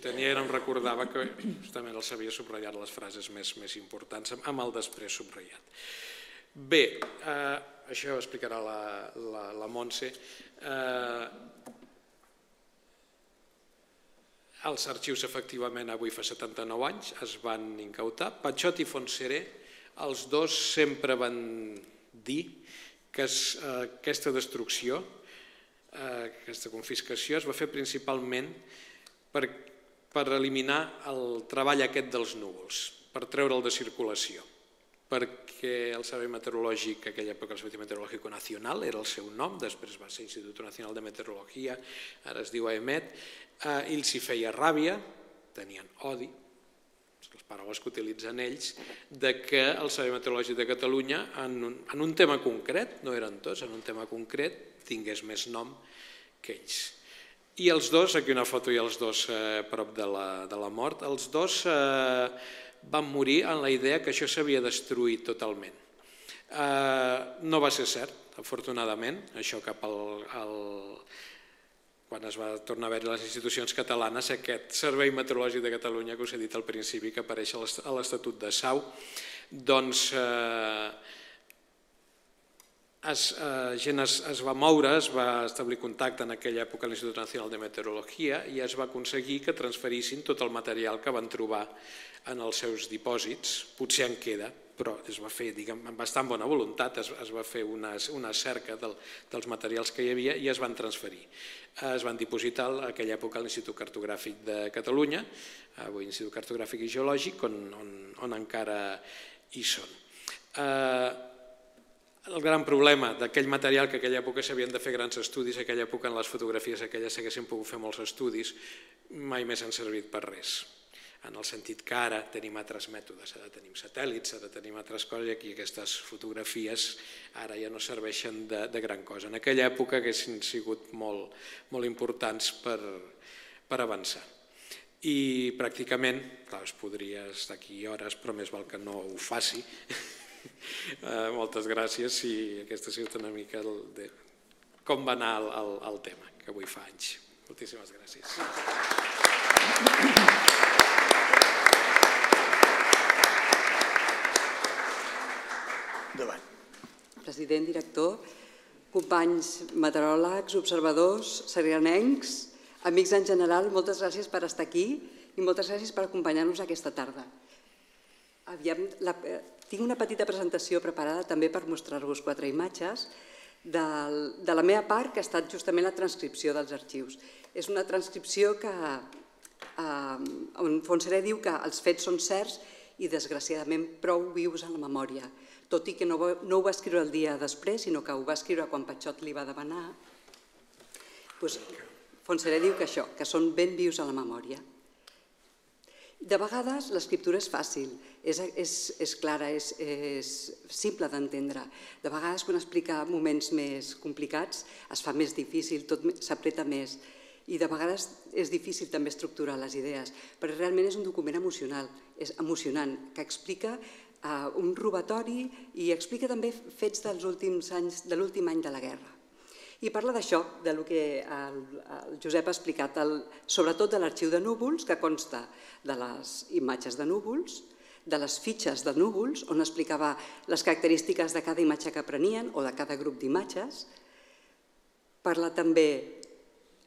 tenia no em recordava que justament els havia subratllat les frases més, més importants amb el després subratllat. Bé, eh, això ho explicarà la, la, la Montse. Eh, Els arxius, efectivament, avui fa 79 anys, es van incautar. Patxot i Fontseré, els dos sempre van dir que es, eh, aquesta destrucció, eh, aquesta confiscació, es va fer principalment per, per eliminar el treball aquest dels núvols, per treure'l de circulació perquè el Servei Meteorològic, aquella època el Servei Meteorològic Nacional era el seu nom, després va ser Institut Nacional de Meteorologia, ara es diu AEMET, eh, ells hi feia ràbia, tenien odi, les paraules que utilitzen ells, de que el Servei Meteorològic de Catalunya, en un, en un tema concret, no eren tots, en un tema concret, tingués més nom que ells. I els dos, aquí una foto i els dos eh, prop de la, de la mort, els dos eh, van morir en la idea que això s'havia destruït totalment. Eh, no va ser cert, afortunadament, això cap al, al, quan es va tornar a veure les institucions catalanes, aquest Servei Meteorològic de Catalunya, que us he dit al principi, que apareix a l'Estatut de Sau, doncs eh, es, eh, gent es, es va moure, es va establir contacte en aquella època a l'Institut Nacional de Meteorologia i es va aconseguir que transferissin tot el material que van trobar en els seus dipòsits, potser en queda, però es va fer diguem, amb bastant bona voluntat, es, es va fer una, una cerca del, dels materials que hi havia i es van transferir. Es van dipositar a aquella època a l'Institut Cartogràfic de Catalunya, avui Institut Cartogràfic i Geològic, on, on, on encara hi són. Eh, el gran problema d'aquell material que aquella època s'havien de fer grans estudis, aquella època en les fotografies aquelles s'haguessin pogut fer molts estudis, mai més han servit per res en el sentit que ara tenim altres mètodes, ara tenim satèl·lits, ara tenim altres coses i aquí aquestes fotografies ara ja no serveixen de, de gran cosa. En aquella època haguessin sigut molt, molt importants per, per avançar. I pràcticament, clar, es podria estar aquí hores, però més val que no ho faci. Eh, moltes gràcies i aquesta ha sigut una mica el, de, com va anar el, el, el tema, que avui fa anys. Moltíssimes gràcies. Endavant. President, director, companys meteoròlegs, observadors, serianencs, amics en general, moltes gràcies per estar aquí i moltes gràcies per acompanyar-nos aquesta tarda. Aviam, la, eh, tinc una petita presentació preparada també per mostrar-vos quatre imatges del, de la meva part, que ha estat justament la transcripció dels arxius. És una transcripció que, eh, on Fonseré diu que els fets són certs i desgraciadament prou vius en la memòria tot i que no, no ho va escriure el dia després, sinó que ho va escriure quan Patxot li va demanar, doncs Fonseré diu que això, que són ben vius a la memòria. De vegades l'escriptura és fàcil, és, és, és clara, és, és simple d'entendre. De vegades quan explica moments més complicats es fa més difícil, tot s'apreta més. I de vegades és difícil també estructurar les idees, però realment és un document emocional, és emocionant, que explica uh, un robatori i explica també fets dels últims anys, de l'últim any de la guerra. I parla d'això, de lo que el, el Josep ha explicat, el, sobretot de l'arxiu de núvols, que consta de les imatges de núvols, de les fitxes de núvols, on explicava les característiques de cada imatge que prenien o de cada grup d'imatges. Parla també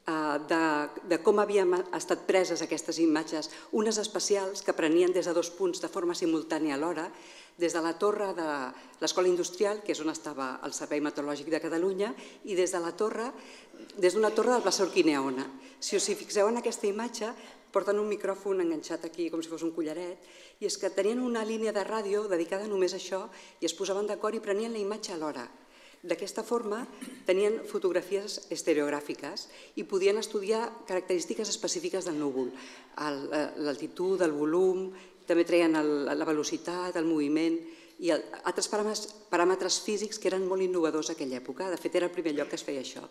Eh, de, de com havien estat preses aquestes imatges, unes especials que prenien des de dos punts de forma simultània alhora, des de la torre de l'Escola Industrial, que és on estava el Servei Meteorològic de Catalunya, i des de la torre, des d'una torre del Plaça Urquineona. Si us hi fixeu en aquesta imatge, porten un micròfon enganxat aquí com si fos un collaret, i és que tenien una línia de ràdio dedicada només a això i es posaven d'acord i prenien la imatge alhora. D'aquesta forma tenien fotografies estereogràfiques i podien estudiar característiques específiques del núvol, l'altitud, el volum, també treien la velocitat, el moviment i altres paràmetres físics que eren molt innovadors a aquella època. De fet, era el primer lloc que es feia això.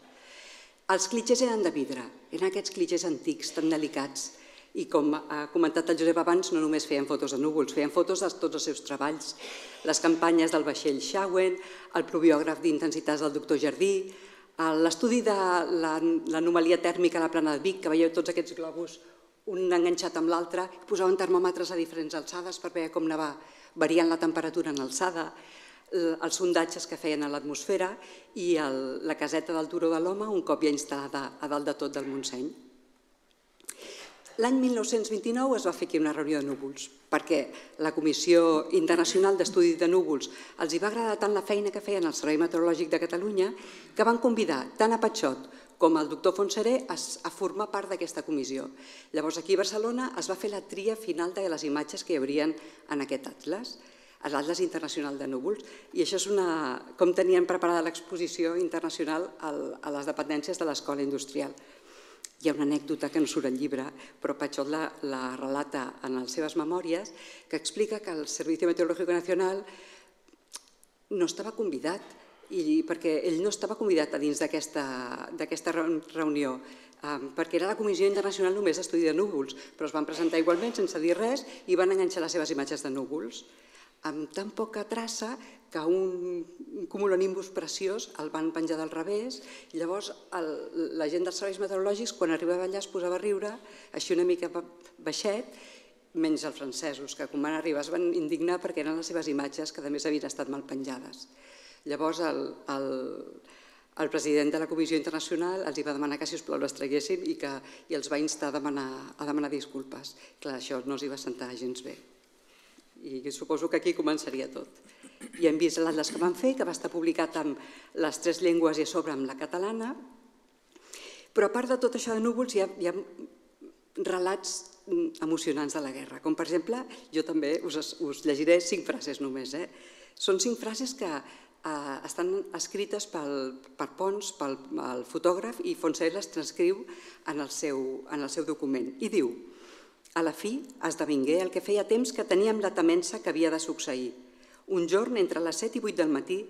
Els clitxers eren de vidre, eren aquests clitxers antics, tan delicats, i com ha comentat el Josep abans, no només feien fotos de núvols, feien fotos de tots els seus treballs, les campanyes del vaixell Shawen, el probiògraf d'intensitats del doctor Jardí, l'estudi de l'anomalia tèrmica a la plana de Vic, que veieu tots aquests globus un enganxat amb l'altre, posaven termòmetres a diferents alçades per veure com anava variant la temperatura en alçada, els sondatges que feien a l'atmosfera i el, la caseta del Turó de l'Home un cop ja instal·lada a dalt de tot del Montseny. L'any 1929 es va fer aquí una reunió de núvols, perquè la Comissió Internacional d'Estudi de Núvols els hi va agradar tant la feina que feien al Servei Meteorològic de Catalunya que van convidar tant a Patxot com el doctor Fontseré a, formar part d'aquesta comissió. Llavors aquí a Barcelona es va fer la tria final de les imatges que hi haurien en aquest atles l'Atlas Internacional de Núvols, i això és una, com tenien preparada l'exposició internacional a les dependències de l'Escola Industrial. Hi ha una anècdota que no surt al llibre, però Pachot la, la relata en les seves memòries, que explica que el Servicio Meteorológico Nacional no estava convidat, i perquè ell no estava convidat a dins d'aquesta reunió, perquè era la Comissió Internacional només d'Estudi de Núvols, però es van presentar igualment sense dir res i van enganxar les seves imatges de núvols amb tan poca traça que un cumulonimbus preciós el van penjar del revés i llavors el, la gent dels serveis meteorològics quan arribava allà es posava a riure, així una mica baixet, menys els francesos, que quan van arribar es van indignar perquè eren les seves imatges que a més havien estat mal penjades. Llavors el, el, el president de la Comissió Internacional els va demanar que si us plau les traguessin i, que, i els va instar a demanar, a demanar disculpes. Clar, això no els hi va sentar gens bé i suposo que aquí començaria tot. I hem vist l'atlas que van fer, que va estar publicat amb les tres llengües i a sobre amb la catalana, però a part de tot això de núvols hi ha, hi ha relats emocionants de la guerra, com per exemple, jo també us, us llegiré cinc frases només. Eh? Són cinc frases que eh, estan escrites pel, per Pons, pel, fotògraf, i Fonser les transcriu en el, seu, en el seu document. I diu, a la fi, esdevingué el que feia temps que teníem la temença que havia de succeir. Un jorn, entre les 7 i 8 del matí,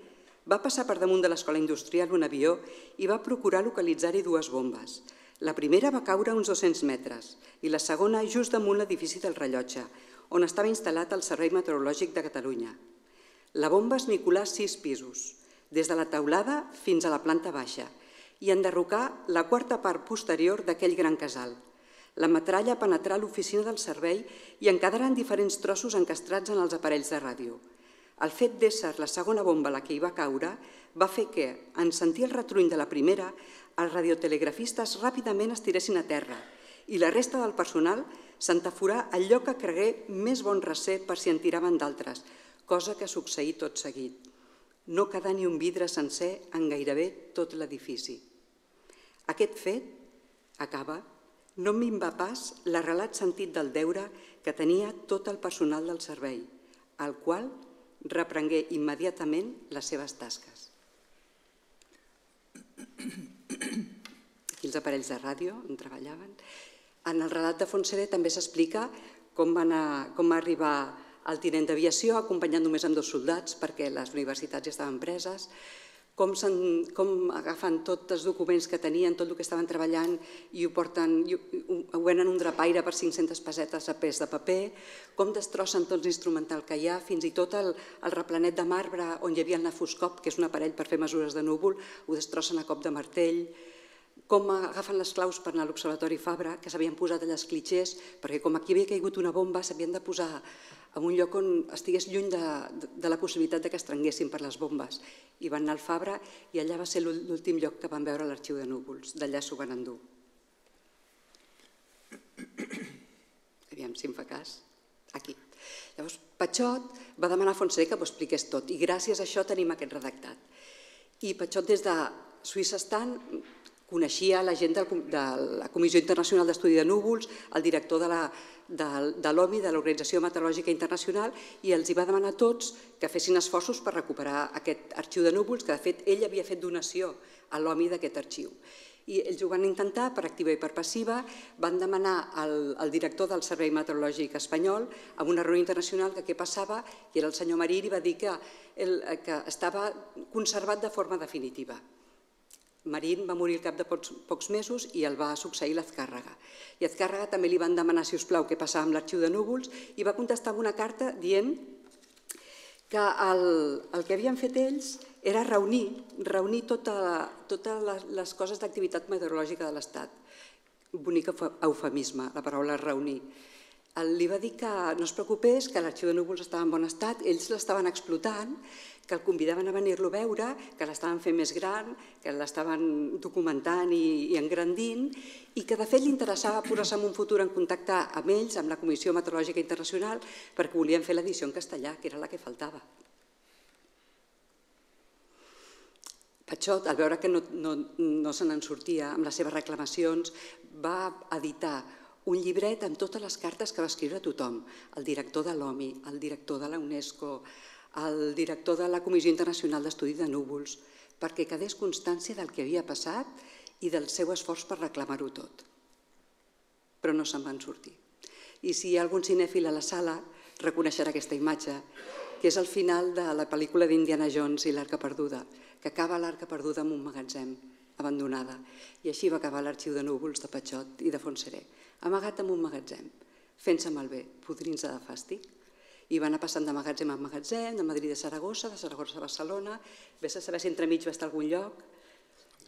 va passar per damunt de l'escola industrial un avió i va procurar localitzar-hi dues bombes. La primera va caure a uns 200 metres i la segona just damunt l'edifici del rellotge, on estava instal·lat el Servei Meteorològic de Catalunya. La bomba es nicolà sis pisos, des de la taulada fins a la planta baixa, i enderrocar la quarta part posterior d'aquell gran casal – la metralla penetrà l'oficina del servei i en quedaran diferents trossos encastrats en els aparells de ràdio. El fet d'ésser la segona bomba la que hi va caure va fer que, en sentir el retruny de la primera, els radiotelegrafistes ràpidament es tiressin a terra i la resta del personal s'entaforà al lloc que cregué més bon recer per si en tiraven d'altres, cosa que succeí tot seguit. No quedà ni un vidre sencer en gairebé tot l'edifici. Aquest fet acaba no minva pas l'arrelat sentit del deure que tenia tot el personal del servei, al qual reprengué immediatament les seves tasques. Aquí els aparells de ràdio on treballaven. En el relat de Fontseré també s'explica com, va anar, com arribar el tinent d'aviació acompanyant només amb dos soldats perquè les universitats ja estaven preses, com, com agafen tots els documents que tenien, tot el que estaven treballant i ho porten, i ho, venen un drapaire per 500 pessetes a pes de paper, com destrossen tot l'instrumental que hi ha, fins i tot el, el replanet de marbre on hi havia el nafoscop, que és un aparell per fer mesures de núvol, ho destrossen a cop de martell, com agafen les claus per anar a l'Observatori Fabra, que s'havien posat allà els clitxers, perquè com aquí havia caigut una bomba, s'havien de posar en un lloc on estigués lluny de, de, la possibilitat de que es trenguessin per les bombes. I van anar al Fabra i allà va ser l'últim lloc que van veure l'arxiu de núvols. D'allà s'ho van endur. Aviam si em fa cas. Aquí. Llavors, Patxot va demanar a Fonseca que ho expliqués tot i gràcies a això tenim aquest redactat. I Patxot des de Suïssa estant coneixia la gent de la Comissió Internacional d'Estudi de Núvols, el director de l'OMI, de l'Organització Meteorològica Internacional, i els hi va demanar a tots que fessin esforços per recuperar aquest arxiu de núvols, que de fet ell havia fet donació a l'OMI d'aquest arxiu. I ells ho van intentar per activa i per passiva, van demanar al, director del Servei Meteorològic Espanyol a una reunió internacional que què passava, i era el senyor Marí, i va dir que, el, que estava conservat de forma definitiva. Marín va morir al cap de pocs, mesos i el va succeir l'Azcàrrega. I Azcàrrega també li van demanar, si us plau, què passava amb l'arxiu de núvols i va contestar amb una carta dient que el, el que havien fet ells era reunir, reunir tota, totes les, les coses d'activitat meteorològica de l'Estat. Bonic eufemisme, la paraula reunir. Li va dir que no es preocupés, que l'arxiu de núvols estava en bon estat, ells l'estaven explotant, que el convidaven a venir-lo a veure, que l'estaven fent més gran, que l'estaven documentant i, i engrandint, i que de fet li interessava posar-se en un futur en contacte amb ells, amb la Comissió Meteorològica Internacional, perquè volien fer l'edició en castellà, que era la que faltava. Patxot, al veure que no, no, no se n'en sortia amb les seves reclamacions, va editar un llibret amb totes les cartes que va escriure tothom, el director de l'OMI, el director de la UNESCO, el director de la Comissió Internacional d'Estudi de Núvols, perquè quedés constància del que havia passat i del seu esforç per reclamar-ho tot. Però no se'n van sortir. I si hi ha algun cinèfil a la sala, reconeixerà aquesta imatge, que és el final de la pel·lícula d'Indiana Jones i l'Arca Perduda, que acaba l'Arca Perduda en un magatzem abandonada. I així va acabar l'arxiu de núvols de Patxot i de Fontseré, amagat en un magatzem, fent-se malbé, podrint-se de fàstic. I va anar passant de magatzem a magatzem, de Madrid a Saragossa, de Saragossa a Barcelona, vés a saber si entremig va estar a algun lloc,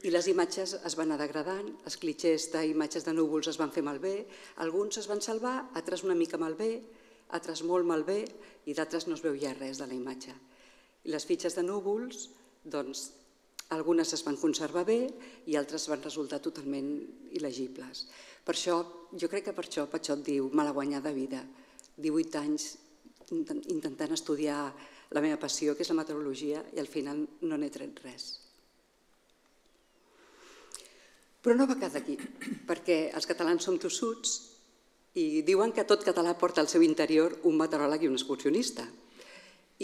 i les imatges es van anar degradant, els clitxers d'imatges de núvols es van fer malbé, alguns es van salvar, altres una mica malbé, altres molt malbé i d'altres no es veu ja res de la imatge. I les fitxes de núvols, doncs, algunes es van conservar bé i altres van resultar totalment il·legibles. Per això, jo crec que per això Patxot diu mala guanyada vida. 18 anys intentant estudiar la meva passió, que és la meteorologia, i al final no n'he tret res. Però no va quedar aquí, perquè els catalans som tossuts i diuen que tot català porta al seu interior un meteoròleg i un excursionista.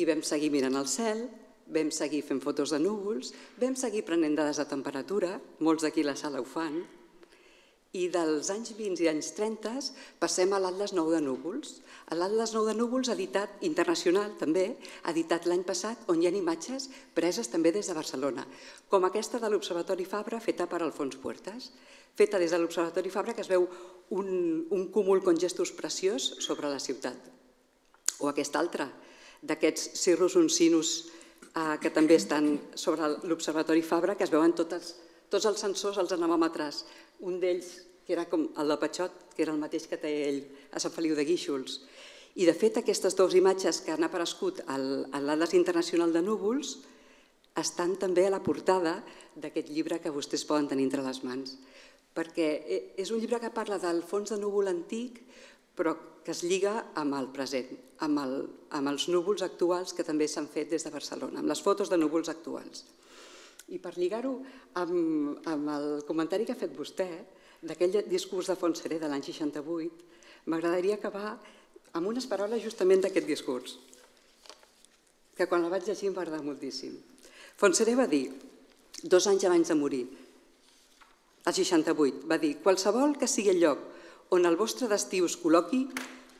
I vam seguir mirant el cel, vam seguir fent fotos de núvols, vam seguir prenent dades de temperatura, molts d'aquí a la sala ho fan, i dels anys 20 i anys 30 passem a l'Atlas Nou de Núvols. L'Atlas Nou de Núvols, editat internacional també, editat l'any passat, on hi ha imatges preses també des de Barcelona, com aquesta de l'Observatori Fabra, feta per Alfons Puertas, feta des de l'Observatori Fabra, que es veu un, un cúmul con gestos preciós sobre la ciutat. O aquesta altra, d'aquests cirrus uncinus eh, que també estan sobre l'Observatori Fabra, que es veuen totes, tots els sensors, els anemòmetres, un d'ells que era com el de Patxot, que era el mateix que té ell a Sant Feliu de Guíxols. I de fet aquestes dues imatges que han aparegut a l'Atlas Internacional de Núvols estan també a la portada d'aquest llibre que vostès poden tenir entre les mans perquè eh, és un llibre que parla del fons de núvol antic, però que es lliga amb el present, amb, el, amb els núvols actuals que també s'han fet des de Barcelona, amb les fotos de núvols actuals. I per lligar-ho amb, amb el comentari que ha fet vostè, d'aquell discurs de Fontseré de l'any 68, m'agradaria acabar amb unes paraules justament d'aquest discurs, que quan la vaig llegir em va agradar moltíssim. Fontseré va dir, dos anys abans de morir, el 68, va dir «Qualsevol que sigui el lloc on el vostre destí us col·loqui,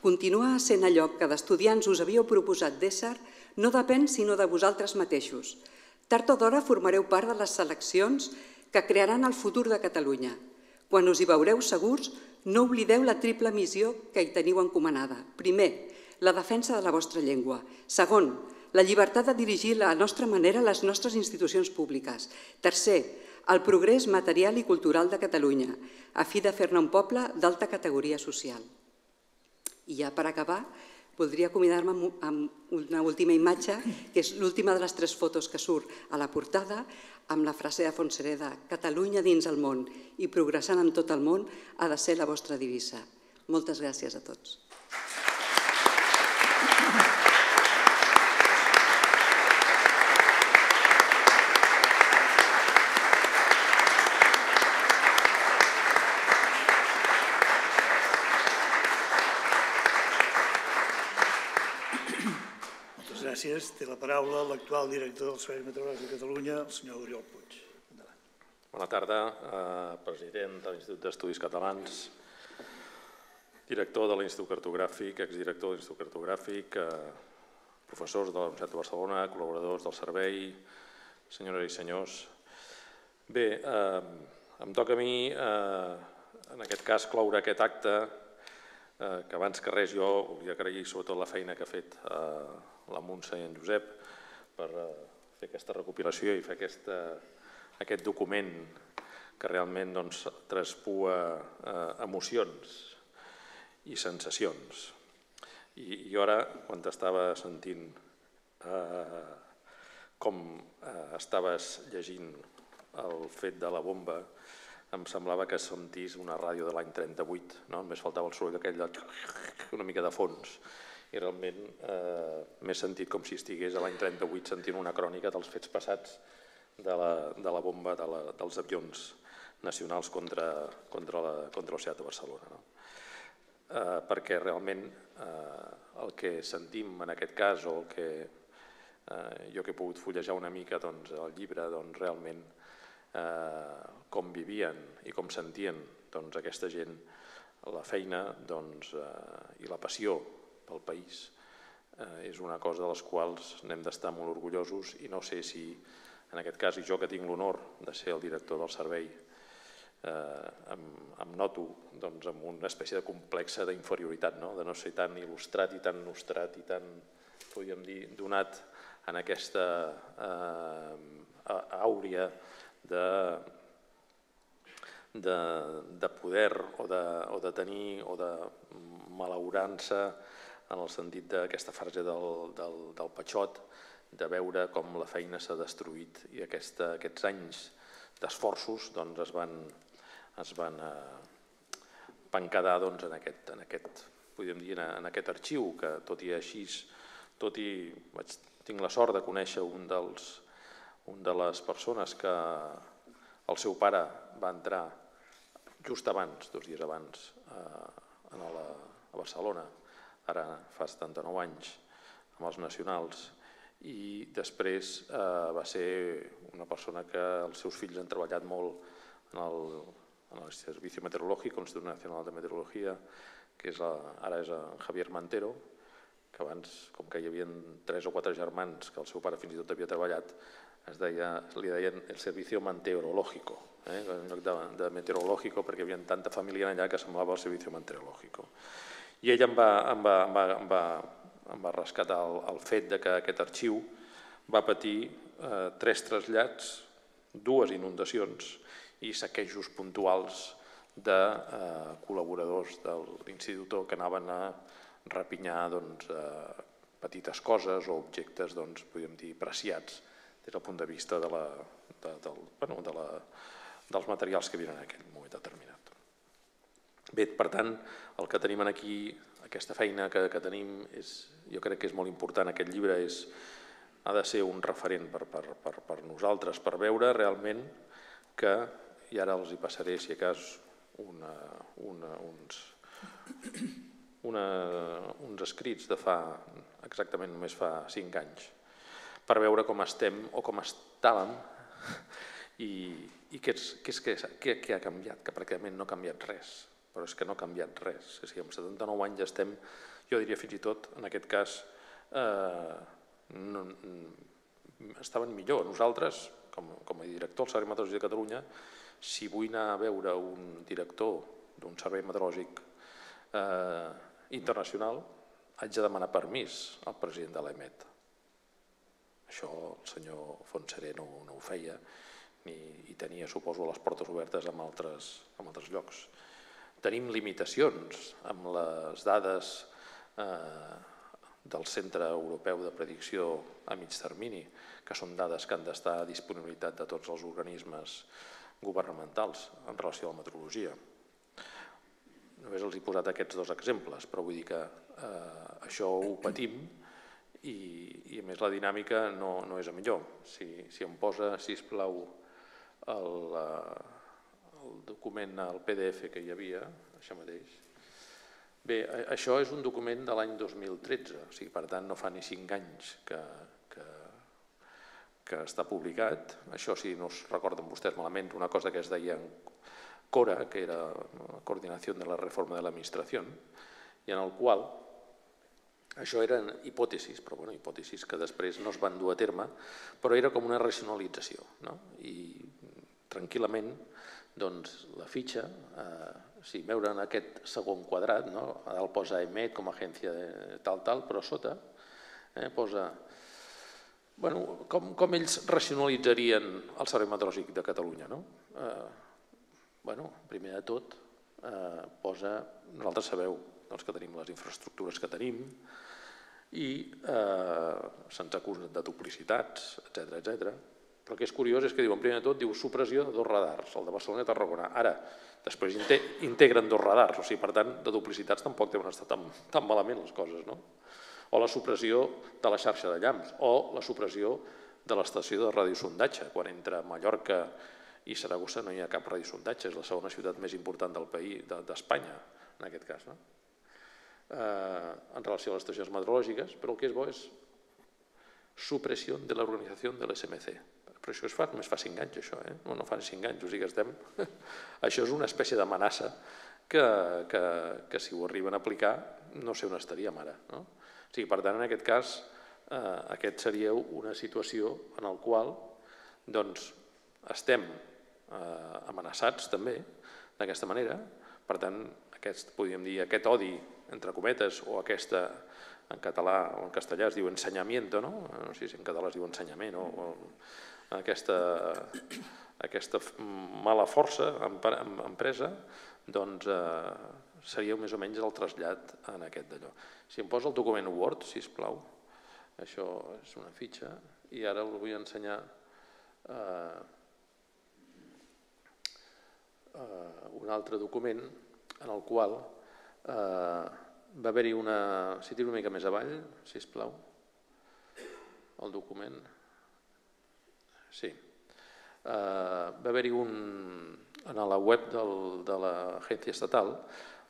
continuar sent lloc que d'estudiants us havíeu proposat d'ésser no depèn sinó de vosaltres mateixos. Tard o d'hora formareu part de les seleccions que crearan el futur de Catalunya. Quan us hi veureu segurs, no oblideu la triple missió que hi teniu encomanada. Primer, la defensa de la vostra llengua. Segon, la llibertat de dirigir la nostra manera les nostres institucions públiques. Tercer, el progrés material i cultural de Catalunya, a fi de fer-ne un poble d'alta categoria social. I ja per acabar, voldria acomiadar-me amb una última imatge, que és l'última de les tres fotos que surt a la portada, amb la frase de Fontsereda, Catalunya dins el món i progressant en tot el món ha de ser la vostra divisa. Moltes gràcies a tots. Gràcies. Té la paraula l'actual director del Servei Meteorològic de Catalunya, el senyor Oriol Puig. Endavant. Bona tarda, eh, president de l'Institut d'Estudis Catalans, director de l'Institut Cartogràfic, exdirector de l'Institut Cartogràfic, eh, professors de la Universitat de Barcelona, col·laboradors del servei, senyores i senyors. Bé, eh, em toca a mi, eh, en aquest cas, cloure aquest acte, eh, que abans que res jo volia agrair sobretot la feina que ha fet eh, la Montse i en Josep per eh, fer aquesta recopilació i fer aquesta, aquest document que realment doncs, traspua eh, emocions i sensacions. I, i ara, quan t'estava sentint eh, com eh, estaves llegint el fet de la bomba, em semblava que sentís una ràdio de l'any 38, no? només faltava el soroll aquell de... una mica de fons, i realment eh, m'he sentit com si estigués a l'any 38 sentint una crònica dels fets passats de la, de la bomba de dels avions nacionals contra, contra, la, contra Seat de Barcelona. No? Eh, perquè realment eh, el que sentim en aquest cas o el que eh, jo que he pogut fullejar una mica doncs, el llibre, doncs, realment eh, com vivien i com sentien doncs, aquesta gent la feina doncs, eh, i la passió pel país eh, és una cosa de les quals n'hem d'estar molt orgullosos i no sé si en aquest cas, i jo que tinc l'honor de ser el director del servei, eh, em, em noto doncs, amb una espècie de complexa d'inferioritat, no? de no ser tan il·lustrat i tan nostrat i tan, podríem dir, donat en aquesta eh, àurea de, de, de poder o de, o de tenir o de malaurança en el sentit d'aquesta frase del, del, del Patxot, de veure com la feina s'ha destruït i aquesta, aquests anys d'esforços doncs, es van, es van, eh, van quedar doncs, en, aquest, en, aquest, podríem dir, en aquest arxiu que tot i així, tot i vaig, tinc la sort de conèixer un dels, un de les persones que el seu pare va entrar just abans, dos dies abans, eh, a, la, a Barcelona, ara fa 79 anys, amb els nacionals, i després eh, va ser una persona que els seus fills han treballat molt en el, en el Servicio Meteorológico, l'Institut Nacional de Meteorologia, que és la, ara és en Javier Mantero, que abans, com que hi havia tres o quatre germans que el seu pare fins i tot havia treballat, es deia, li deien el Servicio Meteorológico, eh? en lloc de, de meteorológico, perquè hi havia tanta família allà que semblava el Servicio Meteorológico. I ell em va, em va, em va, em va, em va rescatar el, el fet de que aquest arxiu va patir eh, tres trasllats, dues inundacions i saquejos puntuals de eh, col·laboradors de l'institut que anaven a rapinyar doncs, eh, petites coses o objectes doncs, podríem dir, preciats des del punt de vista de la, de, del, bueno, de la, dels materials que havien en aquell moment determinat. Bé, per tant, el que tenim aquí aquesta feina que, que tenim és, jo crec que és molt important. Aquest llibre és, ha de ser un referent per, per, per, per nosaltres, per veure realment que, i ara els hi passaré si a cas una, una, uns, una, uns escrits de fa exactament només fa cinc anys, per veure com estem o com estàvem i, i què, és, què, és, què, què ha canviat, que pràcticament no ha canviat res però és que no ha canviat res. És dir, amb 79 anys estem, jo diria fins i tot, en aquest cas, eh, no, estaven millor. Nosaltres, com, com a director del Servei Meteorològic de Catalunya, si vull anar a veure un director d'un servei meteorològic eh, internacional, haig de demanar permís al president de l'EMET. Això el senyor Fontseré no, no ho feia ni, i tenia, suposo, les portes obertes en altres, en altres llocs tenim limitacions amb les dades eh, del Centre Europeu de Predicció a mig termini, que són dades que han d'estar a disponibilitat de tots els organismes governamentals en relació a la meteorologia. Només els he posat aquests dos exemples, però vull dir que eh, això ho patim i, i a més la dinàmica no, no és a millor. Si, si em posa, si plau el, eh, el document, el PDF que hi havia, això mateix. Bé, això és un document de l'any 2013, o sigui, per tant no fa ni cinc anys que, que, que està publicat. Això, si no es recorden vostès malament, una cosa que es deia CORA, que era la Coordinació de la Reforma de l'Administració, i en el qual això eren hipòtesis, però bueno, hipòtesis que després no es van dur a terme, però era com una racionalització. No? I tranquil·lament doncs la fitxa, eh, si veure en aquest segon quadrat, no? a dalt posa EMET com a agència de tal, tal, però sota eh, posa bueno, com, com ells racionalitzarien el Servei Meteorològic de Catalunya. No? Eh, bueno, primer de tot, eh, posa, nosaltres sabeu doncs, que tenim les infraestructures que tenim, i eh, se'ns acusa de duplicitats, etc etc. Però el que és curiós és que diuen, primer de tot, diu supressió de dos radars, el de Barcelona i Tarragona. Ara, després integren dos radars, o sigui, per tant, de duplicitats tampoc deuen estar tan, tan malament les coses, no? O la supressió de la xarxa de llamps, o la supressió de l'estació de radiosondatge, quan entre Mallorca i Saragossa no hi ha cap radiosondatge, és la segona ciutat més important del país, d'Espanya, en aquest cas, no? Eh, en relació a les estacions meteorològiques, però el que és bo és supressió de l'organització de l'SMC, però això es fa només fa cinc anys, això, eh? no, no fa cinc anys, o sigui que estem... això és una espècie d'amenaça que, que, que si ho arriben a aplicar no sé on estaríem ara. No? O sigui, per tant, en aquest cas, eh, aquest seria una situació en el qual doncs, estem eh, amenaçats també d'aquesta manera, per tant, aquest, podríem dir, aquest odi, entre cometes, o aquesta, en català o en castellà es diu ensenyamiento, no? no sé si en català es diu ensenyament o, o aquesta, aquesta mala força empresa, doncs eh, seria més o menys el trasllat en aquest d'allò. Si em posa el document Word, si us plau, això és una fitxa, i ara el vull ensenyar eh, eh, un altre document en el qual eh, va haver-hi una... Si tiro una mica més avall, si us plau, el document... Sí. Uh, va haver-hi un... En la web del, de l'agència estatal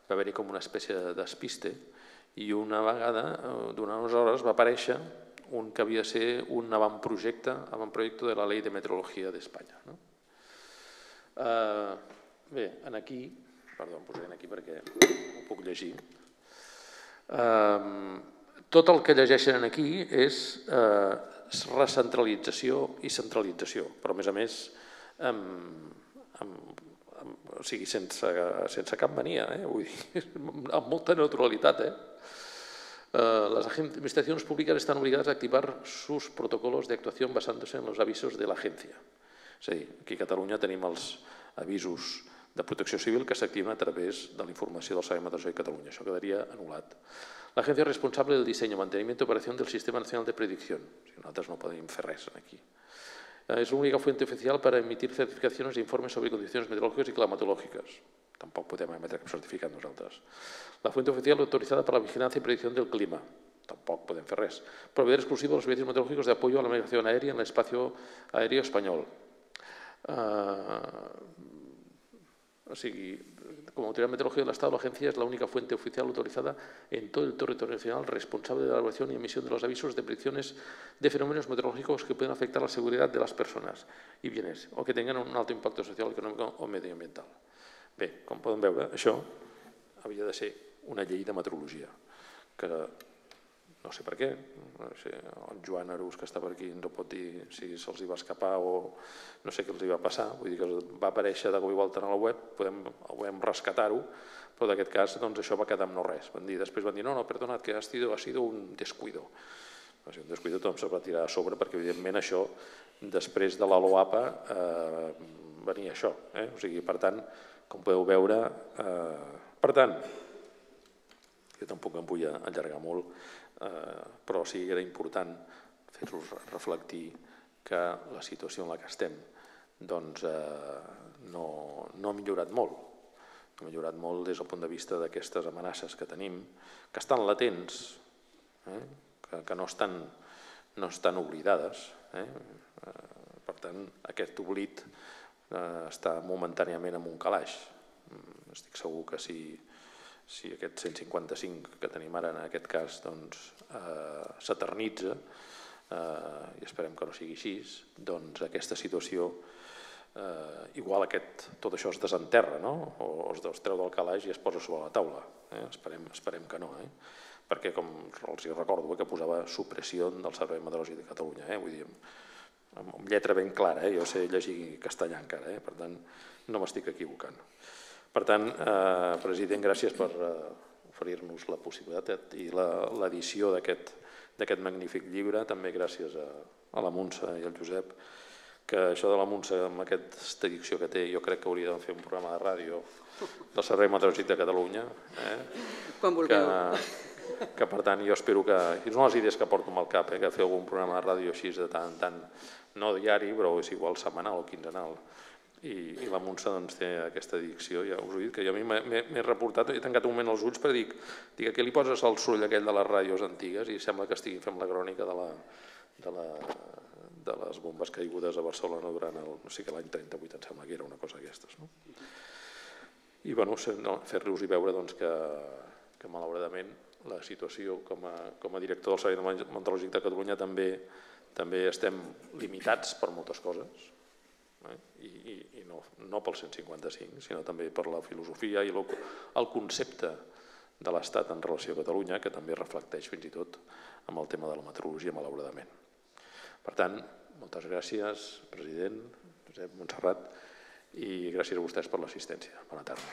va haver-hi com una espècie de despiste i una vegada, eh, durant unes hores, va aparèixer un que havia de ser un avantprojecte, avantprojecte de la llei de meteorologia d'Espanya. No? Uh, bé, en aquí, perdó, em posaré aquí perquè ho puc llegir. Uh, tot el que llegeixen aquí és uh, recentralització i centralització, però a més a més amb, amb, amb, o sigui, sense, sense cap mania, eh? Vull dir, amb molta naturalitat. Eh? Uh, las administraciones públicas están obligadas a activar sus protocolos de actuación basándose en los avisos de l'agència. És a dir, aquí a Catalunya tenim els avisos de protecció civil que s'activen a través de la informació del Servei Meteorològic de Catalunya. Això quedaria anul·lat. L'agència és responsable del disseny, manteniment i operació del Sistema Nacional de Predicció. O sigui, nosaltres no podem fer res aquí. Eh, es l'única fuente oficial para emitir certificaciones e informes sobre condiciones meteorológicas y climatológicas. Tampoc podem emetre cap certificat. La fuente oficial autorizada para la vigilancia y predicción del clima. Tampoc podem fer res. Proveedor exclusivo de los servicios meteorológicos de apoyo a la navegación aérea en el espacio aéreo español. Uh, sigui, como Autoridad Meteorológica del Estado, la agencia es la única fuente oficial autorizada en todo el territorio nacional responsable de la elaboración y emisión de los avisos de predicciones de fenómenos meteorológicos que pueden afectar la seguridad de las persones i bienes o que tengan un alto impacto social, econòmic o medioambiental. Bé, com poden veure, això havia de ser una llei de que no sé per què, no sé, el Joan Arús que està per aquí ho pot dir si se'ls va escapar o no sé què els hi va passar, vull dir que va aparèixer de cop i volta a la web, podem, podem rescatar-ho, però d'aquest cas doncs, això va quedar amb no res. Van dir, després van dir, no, no, perdonat, que ha sido, ha sido un descuido. Va ser un descuido, tothom se va tirar a sobre, perquè evidentment això, després de la LOAPA, eh, venia això. Eh? O sigui, per tant, com podeu veure, eh, per tant, jo tampoc em vull allargar molt, però sí que era important fer-los reflectir que la situació en la que estem doncs, eh, no, no ha millorat molt. Ha millorat molt des del punt de vista d'aquestes amenaces que tenim, que estan latents, eh, que, que no, estan, no estan oblidades. Eh? Eh, per tant, aquest oblit eh, està momentàniament en un calaix. Mm, estic segur que si si aquest 155 que tenim ara en aquest cas doncs, eh, s'eternitza eh, i esperem que no sigui així, doncs aquesta situació eh, igual aquest, tot això es desenterra no? o es, treu del calaix i es posa sobre la taula. Eh? Esperem, esperem que no. Eh? perquè com els recordo que posava supressió del Servei Meteorològic de Catalunya, eh? vull dir, amb, amb lletra ben clara, eh? jo sé llegir castellà encara, eh? per tant no m'estic equivocant. Per tant, eh, president, gràcies per eh, oferir-nos la possibilitat i l'edició d'aquest magnífic llibre, també gràcies a, a la Montse i al Josep que això de la Montse, amb aquesta dicció que té, jo crec que hauria de fer un programa de ràdio del Servei Meteorològic de Catalunya, eh? Quan que, vulgueu. que per tant jo espero que, i són les idees que porto amb el cap, eh? que fer algun programa de ràdio així de tant en tant, no diari, però és igual setmanal o quinzenal, i, i la Montse doncs, té aquesta dicció, ja us ho he dit, que jo a mi m'he- reportat, he tancat un moment els ulls per dir, dic, què li poses al soroll aquell de les ràdios antigues i sembla que estigui fent la crònica de, la, de, la, de les bombes caigudes a Barcelona durant el, no sé què, l'any 38, em sembla que era una cosa d'aquestes. No? I bueno, fer-los i veure doncs, que, que malauradament la situació com a, com a director del Servei Meteorològic de Catalunya també també estem limitats per moltes coses, eh? I, i, i no, no pel 155, sinó també per la filosofia i el, concepte de l'Estat en relació a Catalunya, que també reflecteix fins i tot amb el tema de la meteorologia, malauradament. Per tant, moltes gràcies, president, Josep Montserrat, i gràcies a vostès per l'assistència. Bona tarda.